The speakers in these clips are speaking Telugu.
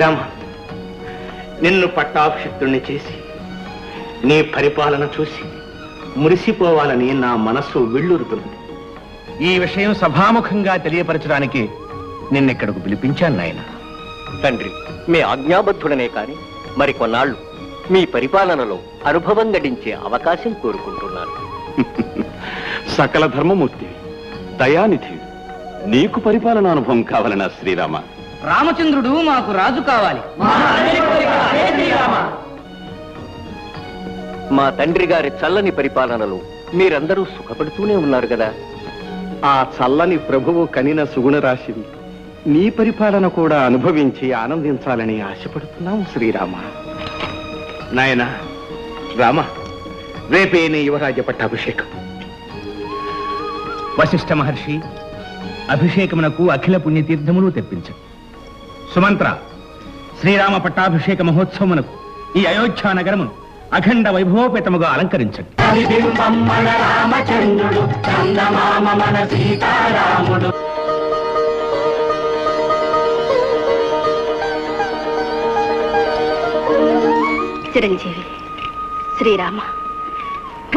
శ్రీరామ నిన్ను పట్టాభిషిక్తుణ్ణి చేసి నీ పరిపాలన చూసి మురిసిపోవాలని నా మనస్సు విళ్ళూరుతుంది ఈ విషయం సభాముఖంగా తెలియపరచడానికి నిన్నెక్కడకు పిలిపించాను నాయన. తండ్రి మీ ఆజ్ఞాబద్ధుడనే కాని మరి కొన్నాళ్ళు మీ పరిపాలనలో అనుభవం గడించే అవకాశం కోరుకుంటున్నాను. సకల ధర్మమూర్తి దయానిధి నీకు పరిపాలన అనుభవం కావాలనా శ్రీరామ? రామచంద్రుడు మాకు రాజు కావాలి. మా తండ్రి గారి చల్లని పరిపాలనలో మీరందరూ సుఖపడుతూనే ఉన్నారు కదా? ఆ చల్లని ప్రభువు కనిన సుగుణ రాశిని నీ పరిపాలన కూడా అనుభవించి ఆనందించాలని ఆశపడుతున్నాం శ్రీరామ. నాయన రామ రేపే నీ యువరాజ్య పట్టాభిషేకం. వశిష్ఠ మహర్షి అభిషేకమునకు అఖిల పుణ్యతీర్థములు తెప్పించు సుమంత్ర శ్రీరామ పట్టాభిషేక మహోత్సవమునకు ఈ అయోధ్య నగరమును అఖండ వైభవోపేతముగా అలంకరించండి. ప్రతిబింబం మన రామచంద్రుడు చందమామ మన సీతారాముడు. చిరంజీవి శ్రీరామ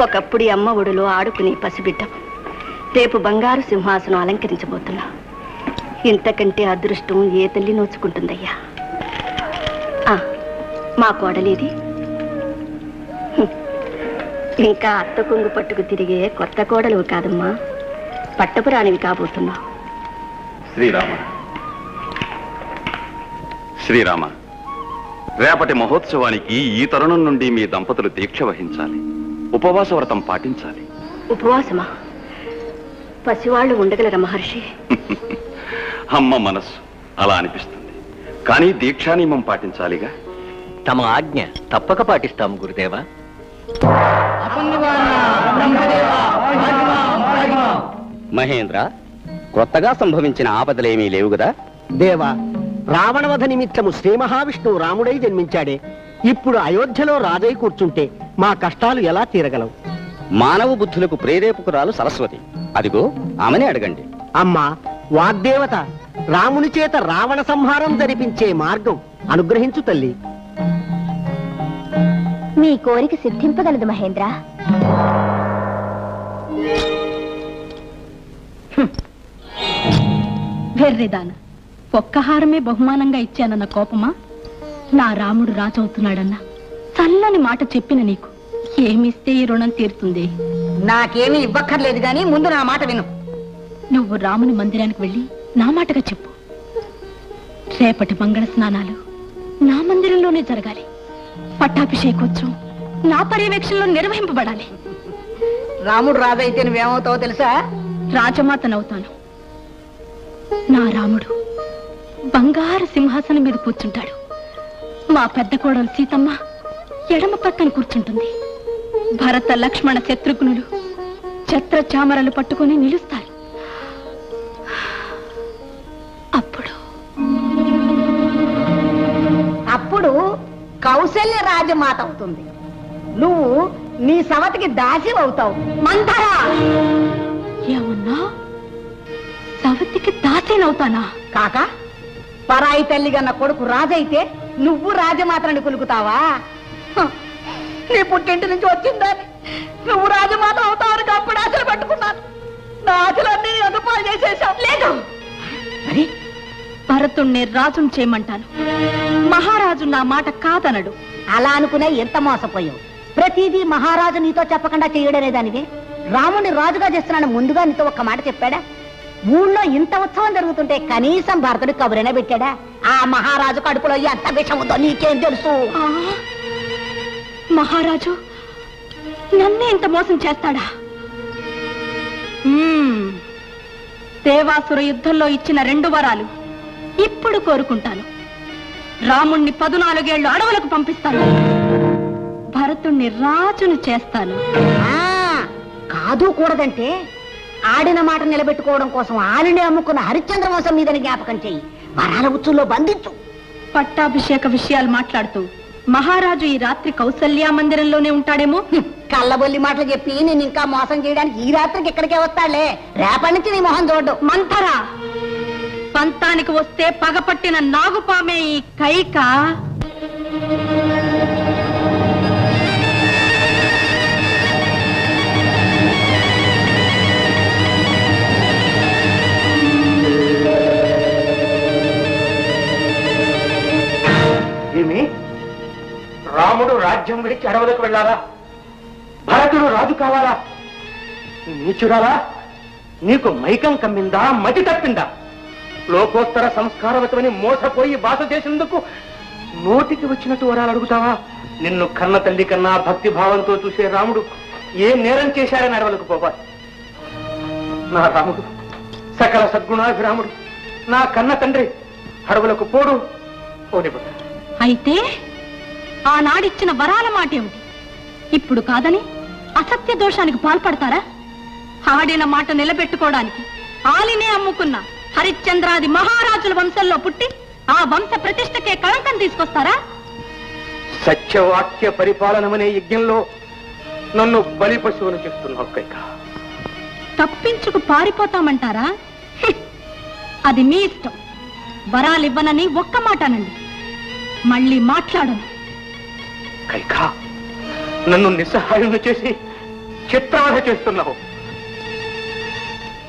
ఒకప్పుడు అమ్మ ఒడిలో ఆడుకునే పసిబిడ్డ రేపు బంగారు సింహాసనం అలంకరించబోతున్నా. ఇంతకంటే అదృష్టం ఏ తల్లి నోచుకుంటుందయ్యా? మా కోడలేది. ఇంకా అత్త కొంగు పట్టుకు తిరిగే కొత్త కోడలు కాదమ్మా. పట్టపురానివి కాబోతున్నావు. శ్రీరామ. శ్రీరామ రేపటి మహోత్సవానికి ఈ తరుణం నుండి మీ దంపతులు దీక్ష వహించాలి. ఉపవాస వ్రతం పాటించాలి. ఉపవాసమా? పసివాళ్ళు ఉండగలరా మహర్షి? అమ్మ మనస్సు. అలా అనిపిస్తుంది. కానీ దీక్షా నియమం పాటించాలిగా? తమ ఆజ్ఞ తప్పక పాటిస్తాము గురుదేవా. మహేంద్ర కొత్తగా సంభవించిన ఆపదలేమీ లేవు కదా దేవా రావణవధ నిమిత్తము శ్రీ మహావిష్ణువు రాముడై జన్మించాడే. ఇప్పుడు అయోధ్యలో రాజై కూర్చుంటే మా కష్టాలు ఎలా తీరగలవు? మానవ బుద్ధులకు ప్రేరేపకురాలు సరస్వతి. అదిగో ఆమెనే అడగండి. అమ్మా వాగ్దేవత రాముని చేత రావణ సంహారం జరిపించే మార్గం అనుగ్రహించు తల్లి. మీ కోరిక సిద్ధింపగలదు మహేంద్ర. వెర్రిదాన ఒక్క హారమే బహుమానంగా ఇచ్చానన్న కోపమా? నా రాముడు రాజవుతున్నాడన్న చల్లని మాట చెప్పిన నీకు ఏమిస్తే ఈ రుణం తీరుతుంది? నాకేమీ ఇవ్వక్కర్లేదు గాని ముందు నా మాట విను. నువ్వు రాముని మందిరానికి వెళ్ళి నా మాటగా చెప్పు. రేపటి మంగళ స్నానాలు నా మందిరంలోనే జరగాలి. పట్టాభిషేకోత్సవం నా పర్యవేక్షణలో నిర్వహింపబడాలి. రాముడు రాజైతే నువ్వేమవుతావో తెలుసా? రాజమాతనవుతాను. నా రాముడు బంగారు సింహాసనం మీద కూర్చుంటాడు. మా పెద్ద కోడలు సీతమ్మ ఎడమ పక్కన కూర్చుంటుంది. భరత లక్ష్మణ శత్రుఘ్నులు ఛత్ర చామరలు పట్టుకొని నిలుస్తారు. కౌశల్య రాజమాత అవుతుంది. నువ్వు నీ సవతికి దాసి అవుతావు. మంతరా ఏమన్నా? సవతికి దాసేనవుతానా కాక పరాయి తల్లి గన్న కొడుకు రాజైతే నువ్వు రాజమాతని కులుకుతావా? నీ పుట్టింటి నుంచి వచ్చిందని నువ్వు రాజమాత అవుతావని అప్పుడు ఆశలు పట్టుకున్నాను. నా ఆశలన్నీ అదుపాలు చేసేసావు లేదు. మరి భరతుణ్ణి రాజుని చేయమంటాను. మహారాజు నా మాట కాదనడు. అలా అనుకునే ఎంత మోసపోయావు? ప్రతిదీ మహారాజు నీతో చెప్పకుండా చేయడనే దానివే? రాముని రాజుగా చేస్తున్నాను ముందుగా నీతో ఒక్క మాట చెప్పాడా? ఊళ్ళో ఇంత ఉత్సవం జరుగుతుంటే కనీసం భరతుడి కబురైనా పెట్టాడా? ఆ మహారాజు కడుపులో ఎంత విషం ఉందో నీకేం తెలుసు? ఆ, మహారాజు నన్నే ఇంత మోసం చేస్తాడా? మ్మ్. దేవాసుర యుద్ధంలో ఇచ్చిన రెండు వరాలు. ఇప్పుడు కోరుకుంటాను. రాముణ్ణి పదునాలుగేళ్ళు అడవులకు పంపిస్తాను. భరతుణ్ణి రాజును చేస్తాను. కాదు కూడదంటే ఆడిన మాట నిలబెట్టుకోవడం కోసం ఆలిని అమ్ముకున్న హరిశ్చంద్ర వంశం మీదని జ్ఞాపకం చెయ్యి వరాల ఉచ్చుల్లో బంధించు. పట్టాభిషేక విషయాలు మాట్లాడుతూ మహారాజు ఈ రాత్రి కౌసల్యా మందిరంలోనే ఉంటాడేమో? కళ్ళబొల్లి మాటలు చెప్పి నేను ఇంకా మోసం చేయడానికి ఈ రాత్రికి ఇక్కడికే వస్తాడులే రేపటి నుంచి నీ మొహం చూడ్డు. మంతరా పంతానికి వస్తే పగపట్టిన నాగుపామే ఈ కైక. ఏమి? రాముడు రాజ్యం విడిచి అడవులకు వెళ్ళాలా? భరతుడు రాజు కావాలా? నీచురాలా? నీకు మైకం కమ్మిందా? మతి తప్పిందా? లోకోత్తర సంస్కారవతమని మోసపోయి బాస చేసినందుకు నోటికి వచ్చినట్టు వరాలు అడుగుతావా? నిన్ను కన్న తల్లి కన్నా భక్తి భావంతో చూసే రాముడు ఏ నేరం చేశారని అడవులకు పోవాలి. నా రాముడు సకల సద్గుణాభిరాముడు నా కన్న తండ్రి అడవులకు పోడు పోనివ్వడు అయితే ఆనాడిచ్చిన వరాల మాట ఏమిటి ఇప్పుడు కాదని అసత్య దోషానికి పాల్పడతారా? ఆడిన మాట నిలబెట్టుకోవడానికి ఆలినే అమ్ముకున్న. హరిశ్చంద్రాది మహారాజుల వంశంలో పుట్టి ఆ వంశ ప్రతిష్టకే కళంకం తీసుకొస్తారా? సత్యవాక్య పరిపాలనమనే యజ్ఞంలో నన్ను బలి పశువును చేస్తున్నావు కైక తప్పించుకు పారిపోతామంటారా. అది మీ ఇష్టం. వరాలివ్వనని ఒక్క మాట అనండి. మళ్ళీ మాట్లాడను. కైక నన్ను నిస్సహాయం చేసి చిత్రవధ చేస్తున్నావు.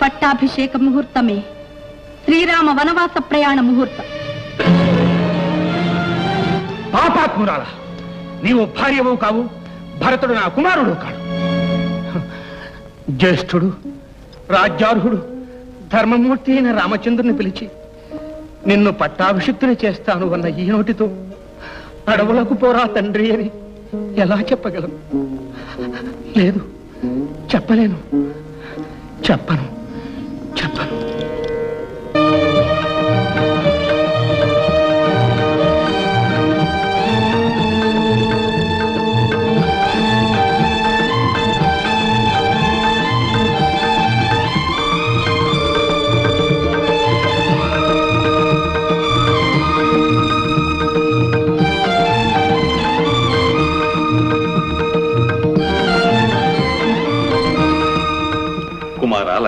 పట్టాభిషేక ముహూర్తమే. శ్రీరామ వనవాస ప్రయాణ ముహూర్తం. పాపాత్మురాల నీవు భార్యవు కావు భరతుడు నా కుమారుడు కాడు. జ్యేష్ఠుడు రాజ్యార్హుడు ధర్మమూర్తి అయిన రామచంద్రుని పిలిచి నిన్ను పట్టాభిషిక్తుని చేస్తాను అన్న ఈ నోటితో అడవులకు పోరా తండ్రి అని ఎలా చెప్పగలను? లేదు చెప్పలేను. చెప్పను చెప్పను.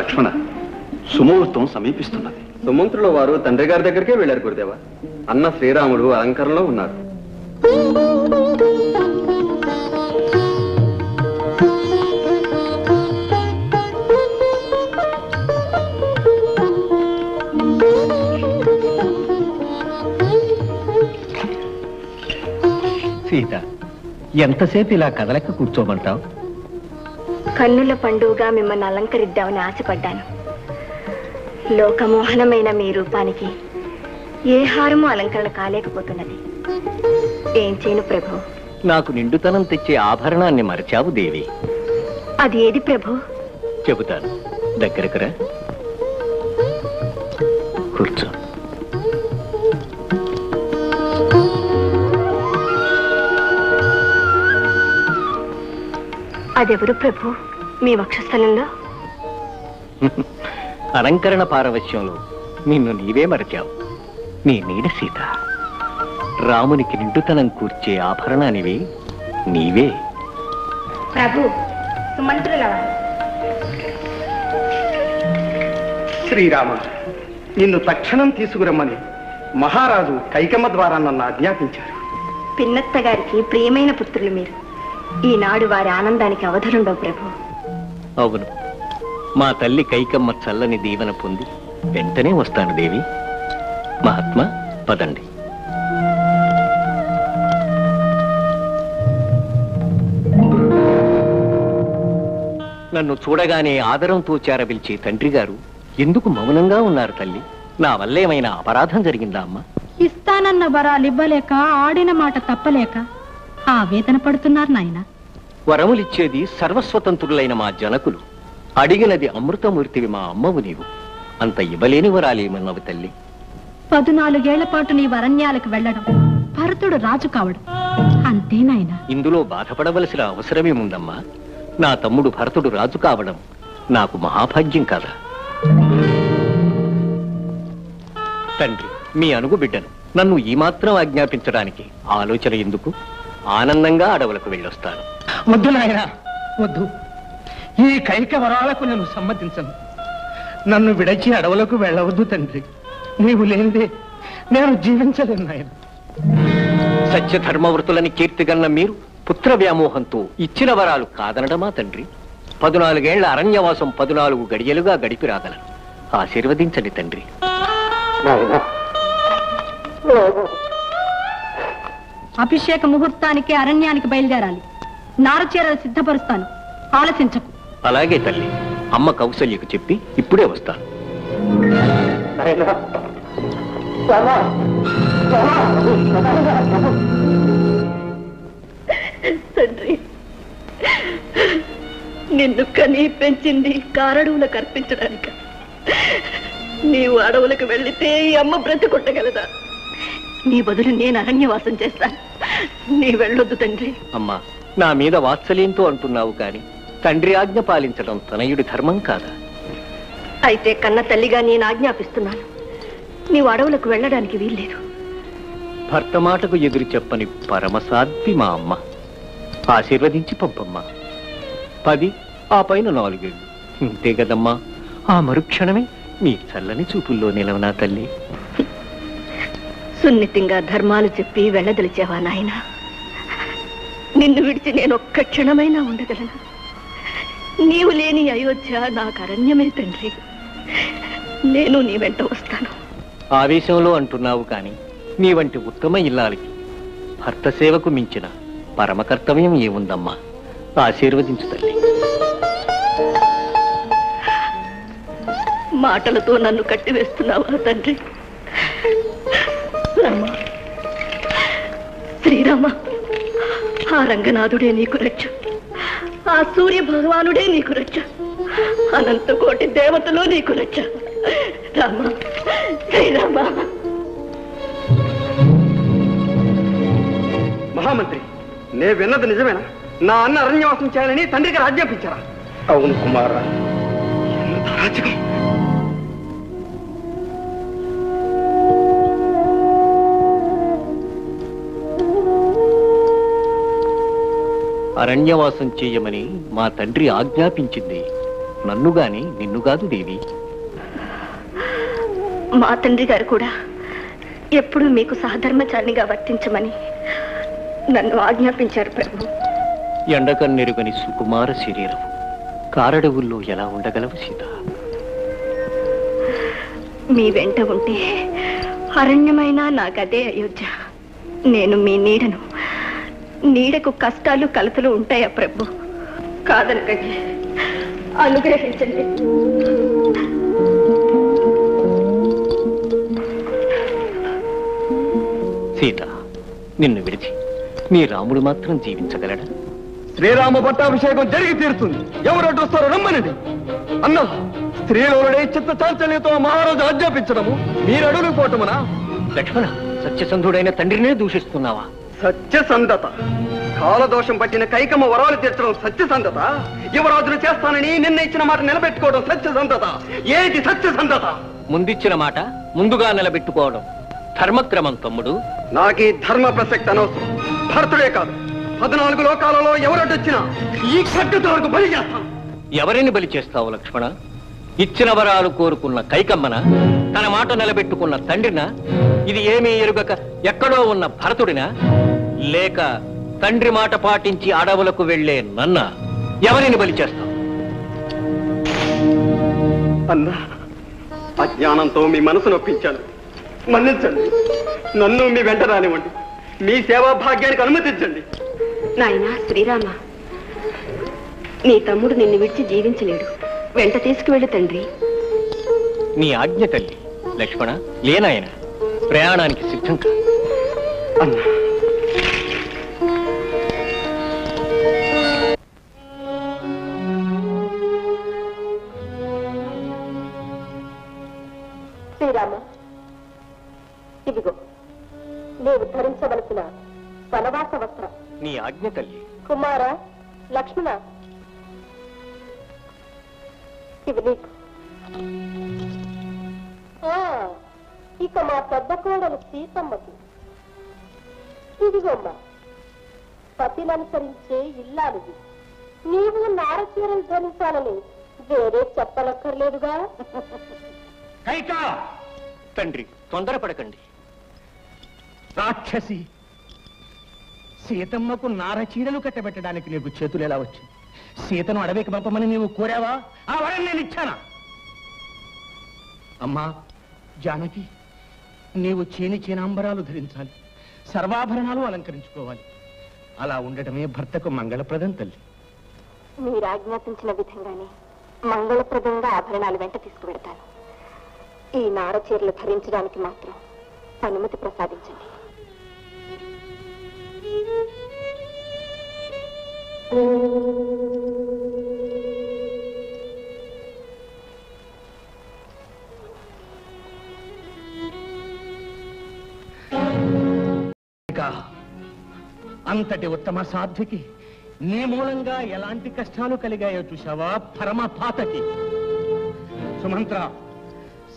లక్ష్మణ సుముహూర్తం సమీపిస్తున్నది. సుమంత్రుల వారు తండ్రి గారి దగ్గరికే వెళ్ళారు గురుదేవా. అన్న శ్రీరాముడు అలంకరణలో ఉన్నారు. సీత ఎంతసేపు ఇలా కదలక కూర్చోమంటావు? కన్నుల పండుగగా మిమ్మల్ని అలంకరిద్దామని ఆశపడ్డాను. లోకమోహనమైన మీ రూపానికి ఏ హారము అలంకరణ కాలేకపోతున్నది. ఏం చేయను ప్రభు? నాకు నిండుతనం తెచ్చే ఆభరణాన్ని మరచావు దేవి. అది ఏది ప్రభు? చెబుతాను. దగ్గరకు రా కూర్చో. అదెవరు ప్రభు? మీ వక్షస్థలంలో? అలంకరణ పారవశ్యంలో నిన్ను నీవే మరచావు. నీ నీడ సీత. రామునికి నిండుతనం కూర్చే ఆభరణానివి నీవే. ప్రభు శ్రీరామ నిన్ను తక్షణం తీసుకురమ్మని మహారాజు కైకమ్మ ద్వారా నన్ను ఆజ్ఞాపించారు. పిన్నత్త గారికి ప్రియమైన పుత్రులు మీరు. ఈనాడు వారి ఆనందానికి అవధులుండవు ప్రభు. అవును. మా తల్లి కైకమ్మ చల్లని దీవెన పొంది వెంటనే వస్తాను దేవి. మహాత్మా పదండి. నన్ను చూడగానే ఆదరంతో చేరబిల్చే తండ్రి గారు ఎందుకు మౌనంగా ఉన్నారు తల్లి? నా వల్ల ఏమైనా అపరాధం జరిగిందా అమ్మా? ఇస్తానన్న వరాలు ఇవ్వలేక ఆడిన మాట తప్పలేక ఆవేదన పడుతున్నారు నాయన. వరములిచ్చేది సర్వస్వతంత్రులైన మా జనకులు. అడిగినది అమృతమూర్తివి మా అమ్మవు నీవు. అంత ఇవ్వలేని వరాలేమన్నవి తల్లి? పదునాలుగేళ్ళ పాటు నీ వరణ్యాలకు వెళ్ళడం భరతుడు రాజు కావడం. అంత అదేనాయనా ఇందులో బాధపడవలసిన అవసరమేముందమ్మా? నా తమ్ముడు భరతుడు రాజు కావడం నాకు మహాభాగ్యం కదా? తండ్రి మీ అనుగు బిడ్డను నన్ను ఈ మాత్రం ఆజ్ఞాపించడానికి ఆలోచన ఎందుకు? ఆనందంగా అడవులకు వెళ్ళొస్తాను. వద్దు నాయన వద్దు. ఈ కైక వరాలకు నేను సమ్మతించను. నన్ను విడచి అడవులకు వెళ్ళవద్దు తండ్రి. నీవు లేనిదే నేను జీవించలేను నాయన. సత్యధర్మవృతులని కీర్తిగన్న మీరు పుత్ర వ్యామోహంతో ఇచ్చిన వరాలు కాదనడమా తండ్రి? పదునాలుగేళ్ళ అరణ్యవాసం పదునాలుగు గడియలుగా గడిపి రాగలను. ఆశీర్వదించండి తండ్రి. అభిషేక ముహూర్తానికి అరణ్యానికి బయలుదేరాలి. నారచీరలు సిద్ధపరుస్తాను. ఆలసించకు. అలాగే తల్లి. అమ్మ కౌసల్యకు చెప్పి ఇప్పుడే వస్తాను. తండ్రి నిన్ను కని పెంచింది కారడువులకు అర్పించడానిక. నీవు అడవులకు వెళ్ళితే ఈ అమ్మ బ్రతుకొట్టగలదా నీ బదులు నేను అరణ్యవాసం చేస్తాను నీ వెళ్ళొద్దు తండ్రి. అమ్మా నా మీద వాత్సల్యంతో అంటున్నావు కాని తండ్రి ఆజ్ఞ పాలించడం తనయుడి ధర్మం కాదా? అయితే కన్న తల్లిగా నేను ఆజ్ఞాపిస్తున్నాను. నీవు అడవులకు వెళ్ళడానికి వీల్లేదు. భర్త మాటకు ఎదురు చెప్పని పరమసాధ్వి మా అమ్మ. ఆశీర్వదించి పంపమ్మా. పది ఆ పైన నాలుగేళ్ళు. ఇంతే కదమ్మా. ఆ మరుక్షణమే నీ చల్లని చూపుల్లో నిలవనా తల్లి? సున్నితంగా ధర్మాలు చెప్పి వెళ్ళదలిచావా నాయన? నిన్ను విడిచి నేను ఒక్క క్షణమైనా ఉండగలను. నీవు లేని అయోధ్య నాకు అరణ్యమే తండ్రి. నేను నీ వెంట వస్తాను. ఆవేశంలో అంటున్నావు కాని నీ వంటి ఉత్తమ ఇల్లాలికి భర్త సేవకు మించిన పరమ కర్తవ్యం ఏముందమ్మా? ఆశీర్వదించు తల్లి. మాటలతో నన్ను కట్టివేస్తున్నావా తండ్రి? రామ శ్రీరామ ఆ రంగనాథుడే నీకు రక్ష. ఆ సూర్య భగవానుడే నీకు రక్ష. అనంత కోటి దేవతలు నీకు రక్ష. రామ శ్రీరామ. మహామంత్రి నే విన్నది నిజమేనా? నా అన్న అరణ్యవాసం చేయాలని తండ్రికి ఆజ్ఞాపించారా? అవును కుమారా ఎంత రాజకం అరణ్యవాసం చేయమని మా తండ్రి ఆజ్ఞాపించింది. నన్ను గాని నిన్ను కాదు దేవి. మా తండ్రి గారు కూడా ఎప్పుడూ మీకు సహధర్మచారినిగా వర్తించమని నన్ను ఆజ్ఞాపించారు ప్రభు. ఎండకన్నెరుగని సుకుమార శరీరం కారడవుల్లో ఎలా ఉండగలవు సీత? మీ వెంట ఉంటే అరణ్యమైన నాకదే అయోధ్య. నేను మీ నీడను నీడకు కష్టాలు కలతలు ఉంటాయా ప్రభు? కాదనకండి అనుగ్రహించండి. సీత నిన్ను విడిచి నీ రాముడు మాత్రం జీవించగలడా? శ్రీరామ పట్టాభిషేకం జరిగి తీరుతుంది. ఎవరు అడ్డు వస్తారో రమ్మనండి అన్న స్త్రీలోనే చిత్త చాంచల్యంతో మహారాజు ఆజ్ఞాపించడము. మీరు అడుగు పోవటమనా లక్ష్మణ సత్యసంధుడైన తండ్రినే దూషిస్తున్నావా? సత్యసంధత. కాలదోషం పట్టిన కైకమ్మ వరాలు తీర్చడం సత్యసంధత. యువరాజులు చేస్తానని నిన్న ఇచ్చిన మాట నిలబెట్టుకోవడం సత్యసంధత. ఏది సత్యసంధత? ముందిచ్చిన మాట ముందుగా నిలబెట్టుకోవడం ధర్మక్రమం తమ్ముడు. నాకు ఈ ధర్మ ప్రసక్తి అనవసరం. భర్తుడే కాదు. పద్నాలుగు లోకాలలో ఎవరొడ్డొచ్చినా ఈ ఖడ్గతో బలి చేస్తాను. ఎవరిని బలి చేస్తావు లక్ష్మణ? ఇచ్చిన వరాలు కోరుకున్న కైకమ్మన తన మాట నిలబెట్టుకున్న తండ్రిన ఇది ఏమీ ఎరుగక ఎక్కడో ఉన్న భరతుడినా లేక తండ్రి మాట పాటించి అడవులకు వెళ్ళే నన్న ఎవరిని బలి చేస్తావు? అన్నా అజ్ఞానంతో మీ మనసు నొప్పించాను. మన్నించండి. నన్ను మీ వెంట రానివ్వండి. మీ సేవా భాగ్యానికి అనుమతించండి. నాయనా శ్రీరామ నీ తమ్ముడు నిన్ను విడిచి జీవించలేడు. వెంట తీసుకువెళ్ళు తండ్రి. నీ ఆజ్ఞ తల్లి లక్ష్మణ లేనాయన ప్రయాణానికి సిద్ధం కా అన్నా శ్రీరామ ఇదిగో నీవు ధరించవలసిన వనవాస వస్త్రం. నీ ఆజ్ఞ తల్లి. కుమార లక్ష్మణ ఇది నీకు. ఆ, ఇక మా పెద్ద కోడలు సీతమ్మకి. ఇదిగోమ్మా పతిననుసరించే ఇల్లాలిది. నీవు నారచీరలు ధరించాలని వేరే చెప్పనక్కర్లేదుగా. కైకా! తండ్రి తొందరపడకండి. రాక్షసి సీతమ్మకు నార చీరలు కట్టబెట్టడానికి నీకు చేతులు ఎలా వచ్చింది? సీతను అడవికి పంపమని నీవు కోరావా? ఆ వరం నేను ఇచ్చానా? అమ్మా జానకి నీవు చేని చీనాంబరాలు ధరించాలి. సర్వాభరణాలు అలంకరించుకోవాలి. అలా ఉండటమే భర్తకు మంగళప్రదం తల్లి. మీరు ఆజ్ఞాపించిన విధంగానే మంగళప్రదంగా ఆభరణాలు వెంట తీసుకువెడతాను. ఈ నారచీరలు ధరించడానికి మాత్రం అనుమతి ప్రసాదించండి. అంతటి ఉత్తమ సాధ్వికి నీ మూలంగా ఎలాంటి కష్టాలు కలిగాయో చూశావా? పరమ పాతకి సుమంత్ర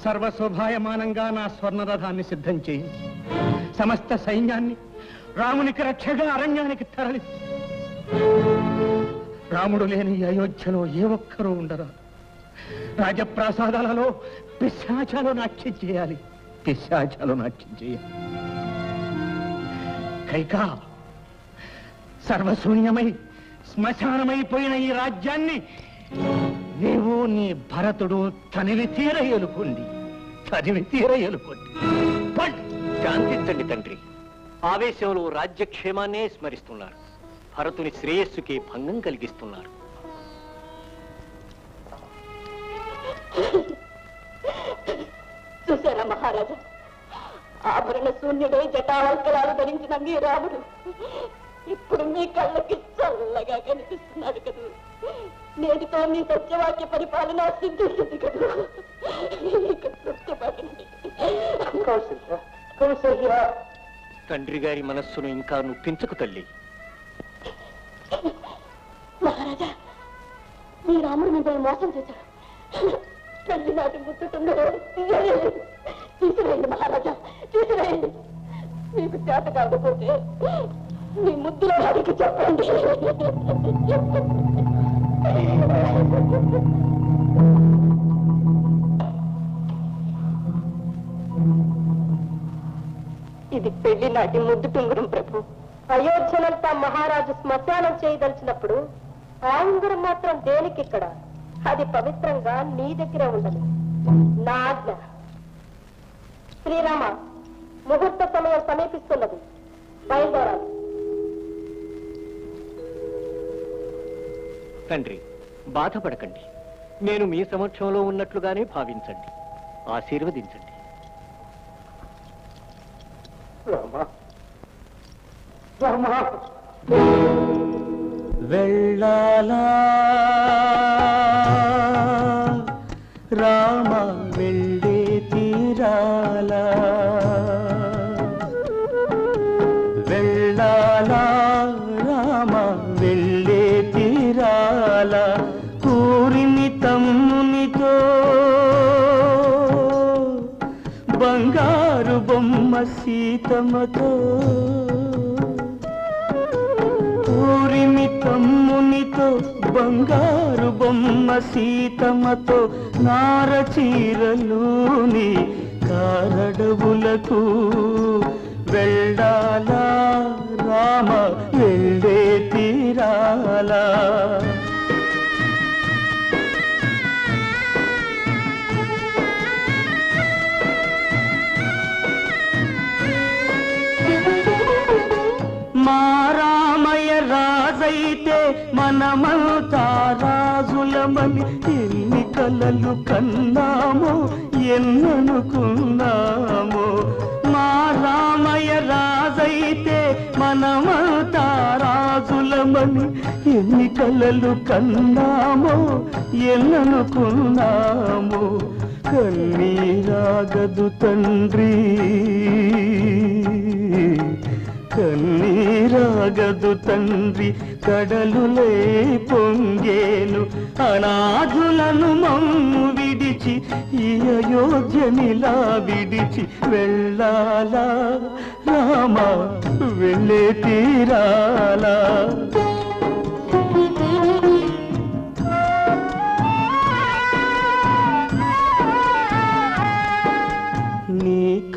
సర్వశోభాయమానంగా నా స్వర్ణరథాన్ని సిద్ధం చేయి. సమస్త సైన్యాన్ని రామునికి రక్షగా అరణ్యానికి తరలి రాముడు లేని అయోధ్యలో ఏ ఒక్కరూ ఉండరా. రాజప్రాసాదాలలో పిశాచాలు నాట్యం చేయాలి. పిశాచాలు నాట్యం చేయాలి. కైకా సర్వశూన్యమై శ్మశానమైపోయిన ఈ రాజ్యాన్ని నీవు నీ భరతుడు తనివి తీర ఎలుకోండి. తనివి తీర ఎలుకోండి. శాంతించండి తండ్రి. ఆవేశంలో రాజ్యక్షేమాన్నే స్మరిస్తున్నారు. భరతుని శ్రేయస్సుకి భంగం కలిగిస్తున్నారు. చూసారా మహారాజా? ఆభరణ శూన్యుడే జటావల్కలాలు ధరించిన మీ రాముడు. ఇప్పుడు మీ కళ్ళకి చల్లగా కనిపిస్తున్నాడు కదా. నేటితో మీ సత్యవాక్య పరిపాలన సిద్ధిస్తుంది కదా. తండ్రి గారి మనస్సును ఇంకా నొప్పించకు తల్లి. మహారాజా మీ రాముడు మిమ్మల్ని మోసం చేశాడు. తల్లి నాటి ముట్టుతున్నాడు తీసివేయండి మహారాజా తీసివేయండి. మీకు చేత కాకపోతే మీ ముద్దుల వారికి చెప్పండి. ఇది పెళ్ళి నాటి ముద్దు టుంగురం ప్రభు. అయోధ్యనంతా మహారాజు శ్మశానం చేయదలిచినప్పుడు ఆ ఉంగరం మాత్రం దేనికి ఇక్కడ? అది పవిత్రంగా నీ దగ్గర ఉండదు నా ఆజ్ఞ. శ్రీరామ ముహూర్త సమయం సమీపిస్తున్నది. బయలుదేరాలి. తండ్రి బాధపడకండి. నేను మీ సమక్షంలో ఉన్నట్లుగానే భావించండి. ఆశీర్వదించండి. వెళ్ళాలా రామ వెళ్ళే తీరాలా? వెళ్ళాలా రామ వెళ్ళే తీరాలా? కూరిని తమ్మునితో బంగారు బొమ్మ సీతమతో ఊరిమి తమ్మునితో బంగారు బొమ్మ సీతమ్మతో నార చీరలుని కారడవులకు వెళ్ళాలా? రామ వెళ్ళే తీరాలా? మనమంతా రాజులమని ఎన్ని కలలు కన్నామో ఎన్ననుకున్నామో. మా రామయ్య రాజైతే మనమంతా రాజులమని ఎన్ని కలలు కన్నామో ఎన్ననుకున్నామో. కన్నీరాగదు తండ్రి. కన్నీరాగదు తండ్రి కడలులే పొంగేను. అనాథులను మమ్ము విడిచి ఈ అయోధ్యనిలా విడిచి వెళ్ళాలా? రామా వెళ్ళే తీరాలా?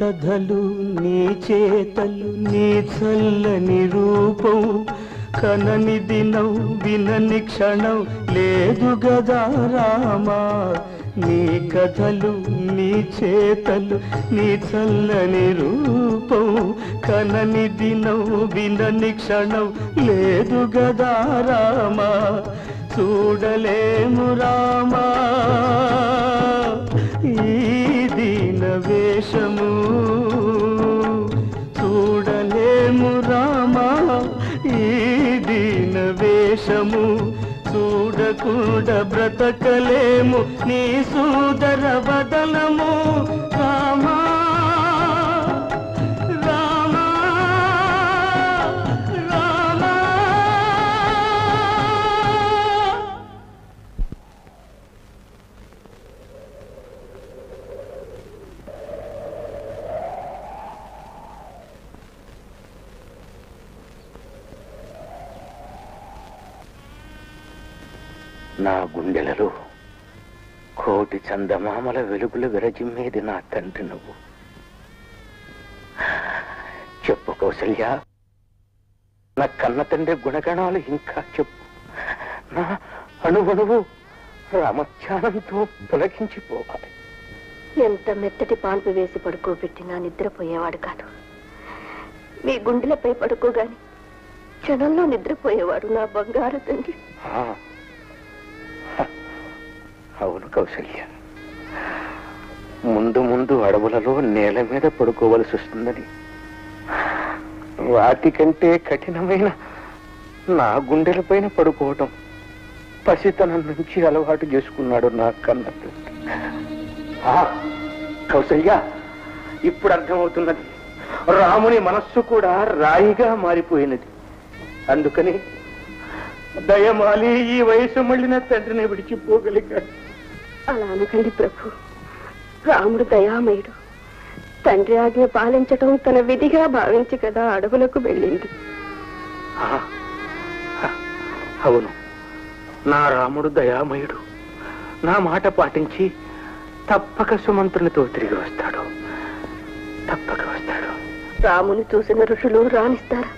కథలు నీ చేతలు నీ చల్లని రూపం. కనని దినం వినని క్షణం. లేదు గదా రామా నీ కథలు నీ చేతలు నీ చల్లని రూపం. కనని దినం వినని క్షణం. లేదు గదా రామా చూడలేము రామా. వేషము చూడలేము రామా ఈ దీన వేషము. చూడకుండా బ్రతకలేము నీ సూదర బదలము రామా రామా చందమామల వెలుగులు విరజిమ్మేది నా తండ్రి నువ్వు. చెప్పు కౌసల్య. నా కన్న తండ్రి గుణగణాలు ఇంకా చెప్పు. నా అణువణువు రామధ్యానంతో పులకించిపోవాలి. ఎంత మెత్తటి పాన్పు వేసి పడుకోబెట్టినా నిద్రపోయేవాడు కాదు. మీ గుండెలపై పడుకోగాని క్షణంలో నిద్రపోయేవాడు నా బంగారు తండ్రి. అవును కౌసల్య. ముందు ముందు అడవులలో నేల మీద పడుకోవలసి వస్తుందని. వాటికంటే కఠినమైన నా గుండెలపైన పడుకోవటం పసితనం నుంచి అలవాటు చేసుకున్నాడు నా కన్న కౌసల్య ఇప్పుడు అర్థమవుతున్నది. రాముని మనస్సు కూడా రాయిగా మారిపోయినది. అందుకని దయమాలి ఈ వయసు మళ్ళిన తండ్రిని విడిచిపోగలిగాడు అలా అనకండి ప్రభు. రాముడు దయామయుడు. తండ్రి ఆజ్ఞ పాలించటం తన విధిగా భావించి కదా అడవులకు వెళ్ళింది. అవును. నా రాముడు దయామయుడు. నా మాట పాటించి తప్పక సుమంత్రునితో తిరిగి వస్తాడు. తప్పక వస్తాడు. రాముని చూసిన ఋషులు రాణిస్తారా?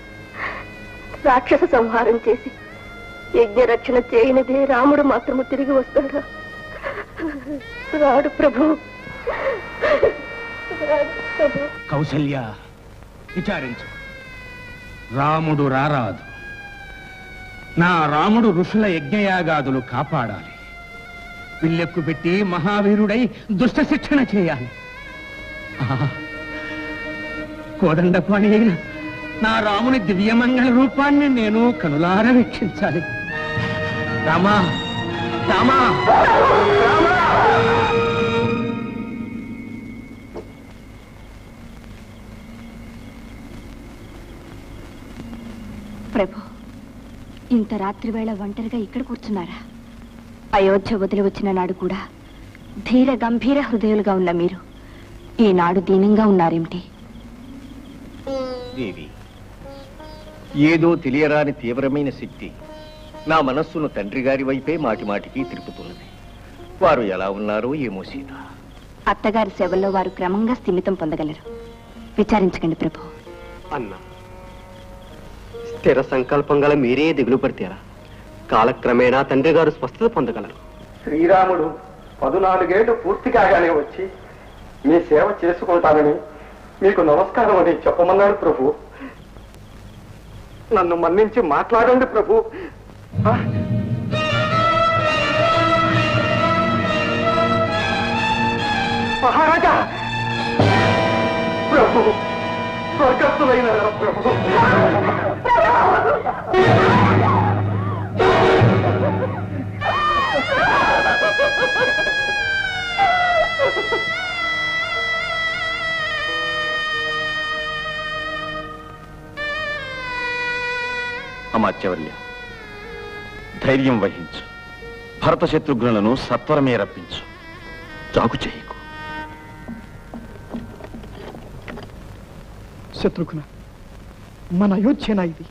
రాక్షస సంహారం చేసి యజ్ఞ రక్షణ చేయనిదే రాముడు మాత్రము తిరిగి వస్తాడా? రాడు ప్రభు. కౌశల్య కౌసల్య విచారించు. రాముడు రారాదు. నా రాముడు ఋషుల యజ్ఞయాగాదులు కాపాడాలి. పిల్లెక్కు పెట్టి మహావీరుడై దుష్ట శిక్షణ చేయాలి. ఆహా! కోదండపాణి అయిన నా రాముని దివ్యమంగళ రూపాన్ని నేను కనులార వీక్షించాలి రామా రామా. ప్రభు ఇంత రాత్రి వేళ ఒంటరిగా ఇక్కడ కూర్చున్నారా? అయోధ్య వదిలి వచ్చిన నాడు కూడా ధీర గంభీర హృదయులుగా ఉన్న మీరు ఈనాడు దీనంగా ఉన్నారేమిటి? దేవి ఏదో తెలియరాని తీవ్రమైన శక్తి నా మనస్సును తండ్రి గారి వైపే మాటి మాటికి తిరుపుతున్నది. వారు ఎలా ఉన్నారో ఏమో సీత. అత్తగారి సేవల్లో వారు క్రమంగా స్థిమితం పొందగలరు. విచారించకండి ప్రభు. అన్నా స్థిర సంకల్పం గల మీరే దిగులు పడితేరా. కాలక్రమేణా తండ్రి గారు స్వస్థత పొందగలరు. శ్రీరాముడు పదునాలుగేళ్ళు పూర్తి కాగానే వచ్చి మీ సేవ చేసుకుంటానని మీకు నమస్కారం అని చెప్పమన్నాడు ప్రభు. నన్ను మన్నించి మాట్లాడండి ప్రభు? మహారాజా! ప్రభు స్వర్గస్థులైన ప్రభు. అమాత్యవర్య ధైర్యం వహించు. భరత శత్రుఘ్నులను సత్వరమే రప్పించు. జాగు చేయకు. శత్రుఘ్న మన అయోధ్యనా ఇది?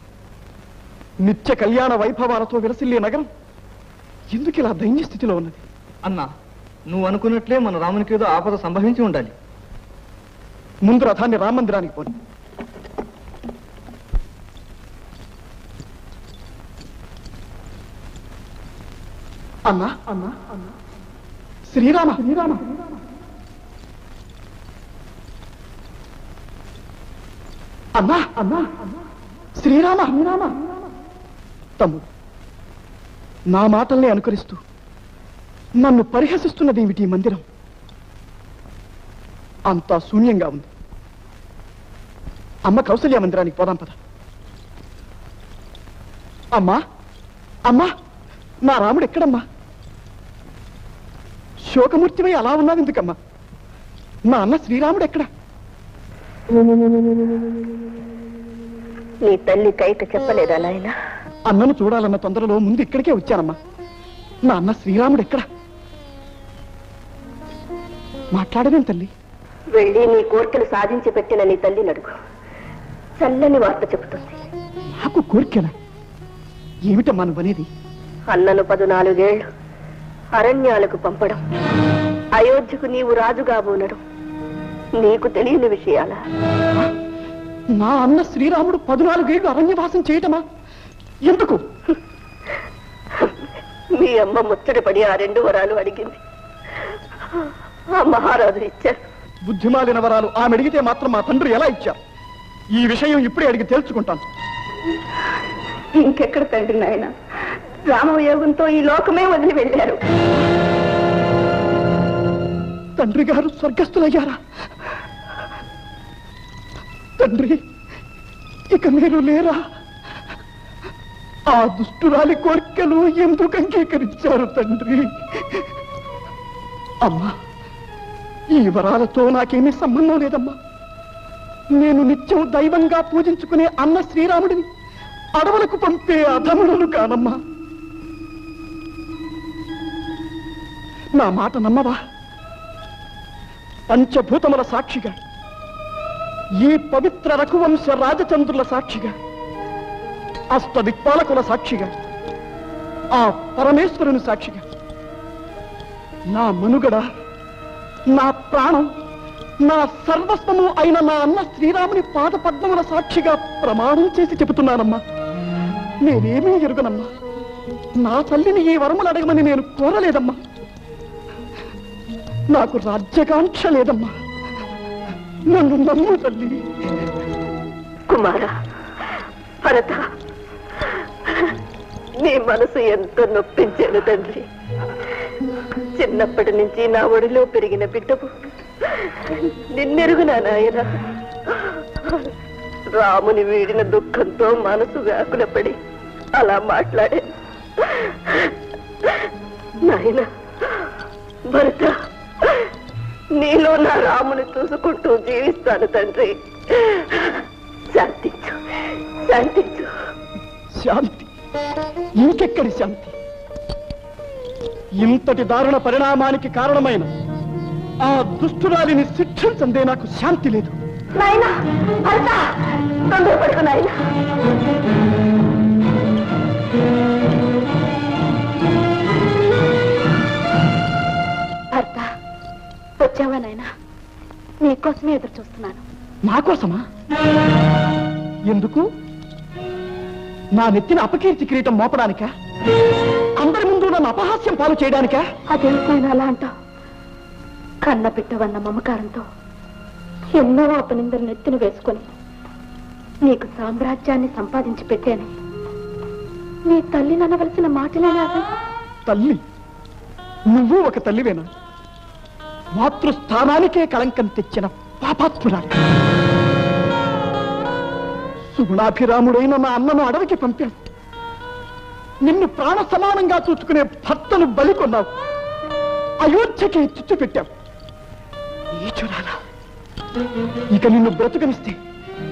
నిత్య కళ్యాణ వైభవాలతో విలసిల్లే నగరం ఎందుకు ఇలా దైన్య స్థితిలో ఉన్నది? అన్నా నువ్వు అనుకున్నట్లే మన రామునికి ఏదో ఆపద సంభవించి ఉండాలి. ముందు రథాన్ని రామ మందిరానికి పోని. అన్నా అన్నా అన్నా శ్రీరామ. శ్రీరామ అన్నా అన్నా శ్రీరామ. శ్రీరామ తమ్ముడు నా మాటల్ని అనుకరిస్తూ నన్ను పరిహసిస్తున్నది ఏమిటి మందిరం? అంతా శూన్యంగా ఉంది. అమ్మ కౌసల్య మందిరానికి పోదాం పద. అమ్మా. అమ్మా నా రాముడు ఎక్కడమ్మా? శోకమూర్తివై అలా ఉన్నావు ఎందుకమ్మా నా అన్న శ్రీరాముడు ఎక్కడ? నీ తల్లి కైక చెప్పలేదా నాయన? అన్నను చూడాలన్న తొందరలో ముందు ఇక్కడికే వచ్చానమ్మా. నా అన్న శ్రీరాముడు ఎక్కడ? మాట్లాడవేం తల్లి? వెళ్ళి నీ కోరికలు సాధించి పెట్టిన నీ తల్లిని అడుగు. చల్లని వార్త చెబుతుంది. నాకు కోరికలా? ఏమిటమ్మా నువ్వనేది? అన్నను పదునాలుగేళ్ళు అరణ్యాలకు పంపడం. అయోధ్యకు నీవు రాజుగా ఉండడం నీకు తెలియని విషయాలా? నా అన్న శ్రీరాముడు పద్నాలుగేళ్ళు అరణ్యవాసం చేయటమా? ఎందుకు? మీ అమ్మ ముచ్చటపడి ఆ రెండు వరాలు అడిగింది. ఆ మహారాజు ఇచ్చారు. బుద్ధిమాలిన వరాలు ఆమె అడిగితే మాత్రం మా తండ్రి ఎలా ఇచ్చారు? ఈ విషయం ఇప్పుడే అడిగి తేల్చుకుంటాను. ఇంకెక్కడ తండ్రి నాయన? రామయోగంతో ఈ లోకమే వదిలి వెళ్ళారు. తండ్రి గారు స్వర్గస్థులయ్యారా? తండ్రి ఇక మీరు లేరా? ఆ దుష్టురాలి కోరికలు ఎందుకు అంగీకరించారు తండ్రి? అమ్మా ఈ వరాలతో నాకేమీ సంబంధం లేదమ్మా. నేను నిత్యం దైవంగా పూజించుకునే అన్న శ్రీరాముడిని అడవులకు పంపే అధములను కానమ్మా నా మాట నమ్మవా? పంచభూతముల సాక్షిగా ఈ పవిత్ర రఘువంశ రాజచంద్రుల సాక్షిగా అష్ట దిక్పాలకుల సాక్షిగా ఆ పరమేశ్వరుని సాక్షిగా నా మనుగడ నా ప్రాణం నా సర్వస్వము అయిన నా అన్న శ్రీరాముని పాద పద్మముల సాక్షిగా ప్రమాణం చేసి చెబుతున్నానమ్మా. నేనేమీ ఎరుగనమ్మా. నా తల్లిని ఈ వరములు అడగమని నేను కోరలేదమ్మా. నాకు రాజ్యకాంక్ష లేదమ్మా. నన్ను నమ్ము తల్లి. కుమార భరత నీ మనసు ఎంత నొప్పించాను తండ్రి చిన్నప్పటి నుంచి నా ఒడిలో పెరిగిన బిడ్డకు నిన్నెరుగునా నాయన? రాముని వీడిన దుఃఖంతో మనసు వ్యాకులపడి అలా మాట్లాడే నాయన భరత నీలో నా రాముని చూసుకుంటూ జీవిస్తాను తండ్రి. శాంతించు శాంతించు. శాంతి. ఇంకెక్కడి శాంతి? ఇంతటి దారుణ పరిణామానికి కారణమైన ఆ దుష్టురాలిని శిక్షించందే నాకు శాంతి లేదు. నాయనా వచ్చావా నాయనా? నీకోసమే ఎదురు చూస్తున్నాను. నా కోసమా? ఎందుకు? నా నెత్తిన అపకీర్తి కిరీటం మోపడానికా? అందరి ముందు నన్ను అపహాస్యం పాలు చేయడానికా? అదేమిటైనా అలా అంటావు? కన్న బిడ్డవన్న మమకారంతో ఎన్నో అపనిందరు నెత్తిన వేసుకొని నీకు సామ్రాజ్యాన్ని సంపాదించి పెట్టాను. నీ తల్లి ననవలసిన మాటలేనా? తల్లి. నువ్వు ఒక తల్లివేనా? మాతృస్థానానికే కళంకం తెచ్చిన పాపాత్మురాలి. సుగుణాభిరాముడైన నా అన్నను అడవికి పంపాను నిన్ను ప్రాణ సమానంగా చూసుకునే భర్తను బలి కొన్నావు. అయోధ్యకి చిచ్చు పెట్టావు. నీచురాలా ఇక నిన్ను బ్రతుకనిస్తే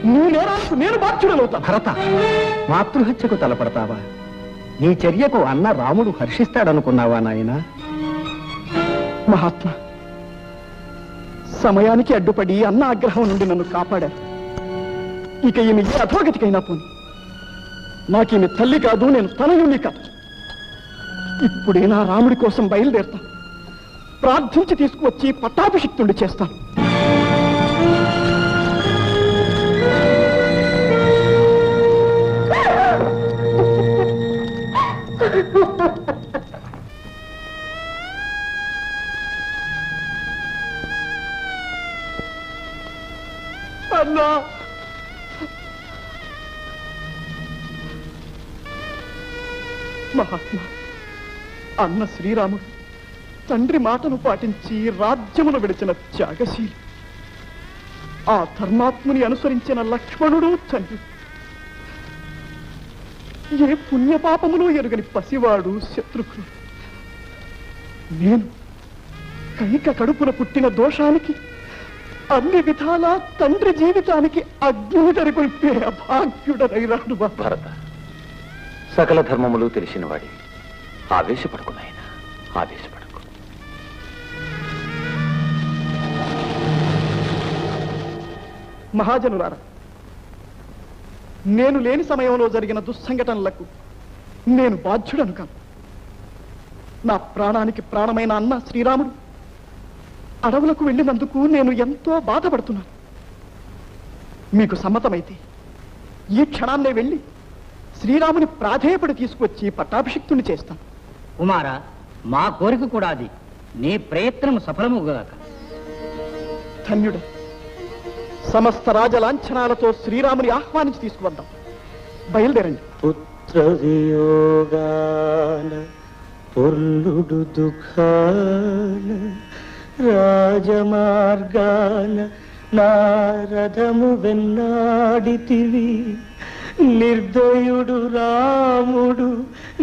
నీ నేరాలకు నేను బాధ్యుడనవుతా. భరత మాతృహత్యకు తలపడతావా? నీ చర్యకు అన్న రాముడు హర్షిస్తాడనుకున్నావా నాయనా? మహాత్మా సమయానికి అడ్డుపడి అన్న ఆగ్రహం నుండి నన్ను కాపాడారు ఇక ఈమె ఏ అధోగతికైనా పోని. నాకీమె తల్లి కాదు నేను తనయుణ్ణి కాదు. ఇప్పుడే నా రాముడి కోసం బయలుదేరుతాను. ప్రార్థించి తీసుకువచ్చి పట్టాభిషిక్తుండి చేస్తాను. అన్నా అన్న శ్రీరాముడు తండ్రి మాటను పాటించి రాజ్యమును విడిచిన త్యాగశీలి. ఆ ధర్మాత్ముని అనుసరించిన లక్ష్మణుడు తండ్రి. ఏ పుణ్యపాపములు ఎరుగని పసివాడు శత్రుఘ్నుడు. నేను కైక కడుపున పుట్టిన దోషానికి అన్ని విధాలా తండ్రి జీవితానికి అగ్ని తరికొల్పే అభాగ్యుడనైరాడు భరత సకల ధర్మములు తెలిసిన వాడి. ఆవేశపడకు నాయన ఆవేశపడకు. మహాజనులారా నేను లేని సమయంలో జరిగిన దుస్సంఘటనలకు నేను బాధ్యుడను కాను. నా ప్రాణానికి ప్రాణమైన అన్న శ్రీరాముడు అడవులకు వెళ్ళినందుకు నేను ఎంతో బాధపడుతున్నాను. మీకు సమ్మతమైతే ఈ క్షణాన్నే వెళ్ళి శ్రీరాముని ప్రాధేయపడి తీసుకొచ్చి పట్టాభిషిక్తుని చేస్తాను. కుమారా మా కోరిక కూడా అది. నీ ప్రయత్నం సఫలముగాక ధన్యుడు. సమస్త రాజలాంఛనాలతో శ్రీరాముని ఆహ్వానించి తీసుకువద్దాం. బయలుదేరండి. పుత్రవియోగాన పొర్లుడు దుఃఖాన రాజమార్గాన నారథము వెన్నాడితివి నిర్దయుడు రాముడు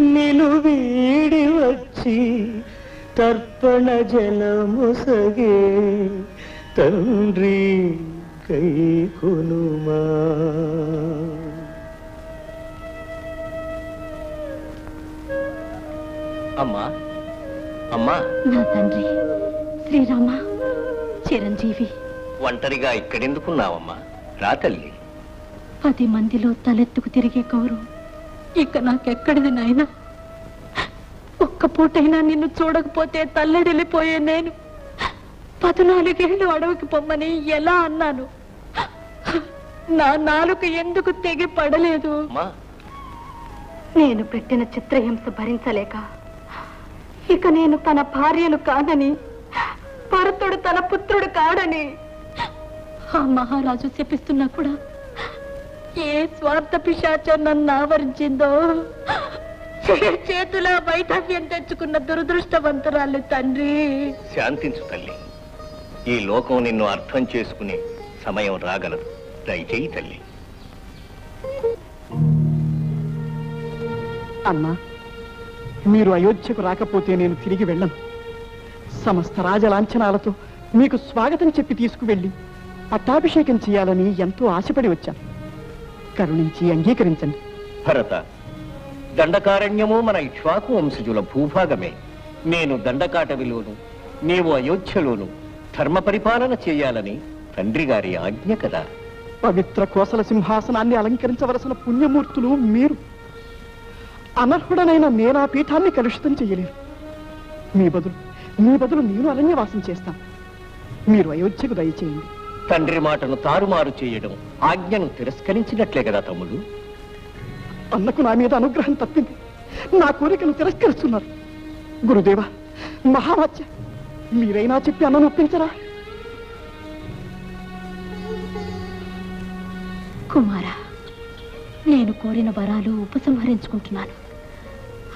నిను వీడి వచ్చి తర్పణ జలముసగే తండ్రి కైకునుమా అమ్మా అమ్మా. నా తండ్రి శ్రీరామ చిరంజీవి. ఒంటరిగా ఇక్కడెందుకున్నావమ్మా? రా తల్లి. పది మందిలో తలెత్తుకు తిరిగే గౌరవం ఇక నాకెక్కడిది నాయనా? ఒక్క పూటైనా నిన్ను చూడకపోతే తల్లడిల్లిపోయే నేను పద్నాలుగేళ్ళు అడవికి పొమ్మని ఎలా అన్నాను? నా నాలుక ఎందుకు తెగి పడలేదు? నేను పెట్టిన చిత్రహింస భరించలేక ఇక నేను తన భార్యను కాదని భరతుడు తన పుత్రుడు కాడని ఆ మహారాజు శపిస్తున్నా కూడా ఏ స్వార్థ పిశాచం నన్ను ఆవరించిందో? చేతుల వైధవ్యం తెచ్చుకున్న దురదృష్టవంతురాలు తండ్రి. శాంతించు తల్లి. ఈ లోకం నిన్ను అర్థం చేసుకునే సమయం రాగలదు. దయచేయి తల్లి. అన్నా మీరు అయోధ్యకు రాకపోతే నేను తిరిగి వెళ్ళను. సమస్త రాజలాంఛనాలతో మీకు స్వాగతం చెప్పి తీసుకువెళ్ళి పట్టాభిషేకం చేయాలని ఎంతో ఆశపడి వచ్చాను. కరుణించి అంగీకరించండి. భరత దండకారణ్యము మన ఇక్ష్వాకు వంశజుల భూభాగమే. నేను దండకాటవిలోను నీవు అయోధ్యలోను ధర్మ పరిపాలన చేయాలని తండ్రి గారి ఆజ్ఞ కదా. పవిత్ర కోసల సింహాసనాన్ని అలంకరించవలసిన పుణ్యమూర్తులు మీరు. అనర్హుడనైన నేనా పీఠాన్ని కలుషితం చెయ్యలేరు మీ బదులు మీ బదులు నేను అరణ్యవాసం చేస్తాను. మీరు అయోధ్యకు దయచేయండి. తండ్రి మాటను తారుమారు చేయడం ఆజ్ఞను తిరస్కరించినట్లే కదా తమ్ముడు. అన్నకు నా మీద అనుగ్రహం తప్పింది. నా కోరికను తిరస్కరిస్తున్నారు. గురుదేవా మహావాచ్య మీరైనా చెప్పి అన్నను ఒప్పించరా? కుమారా నేను కోరిన వరాలు ఉపసంహరించుకుంటున్నాను.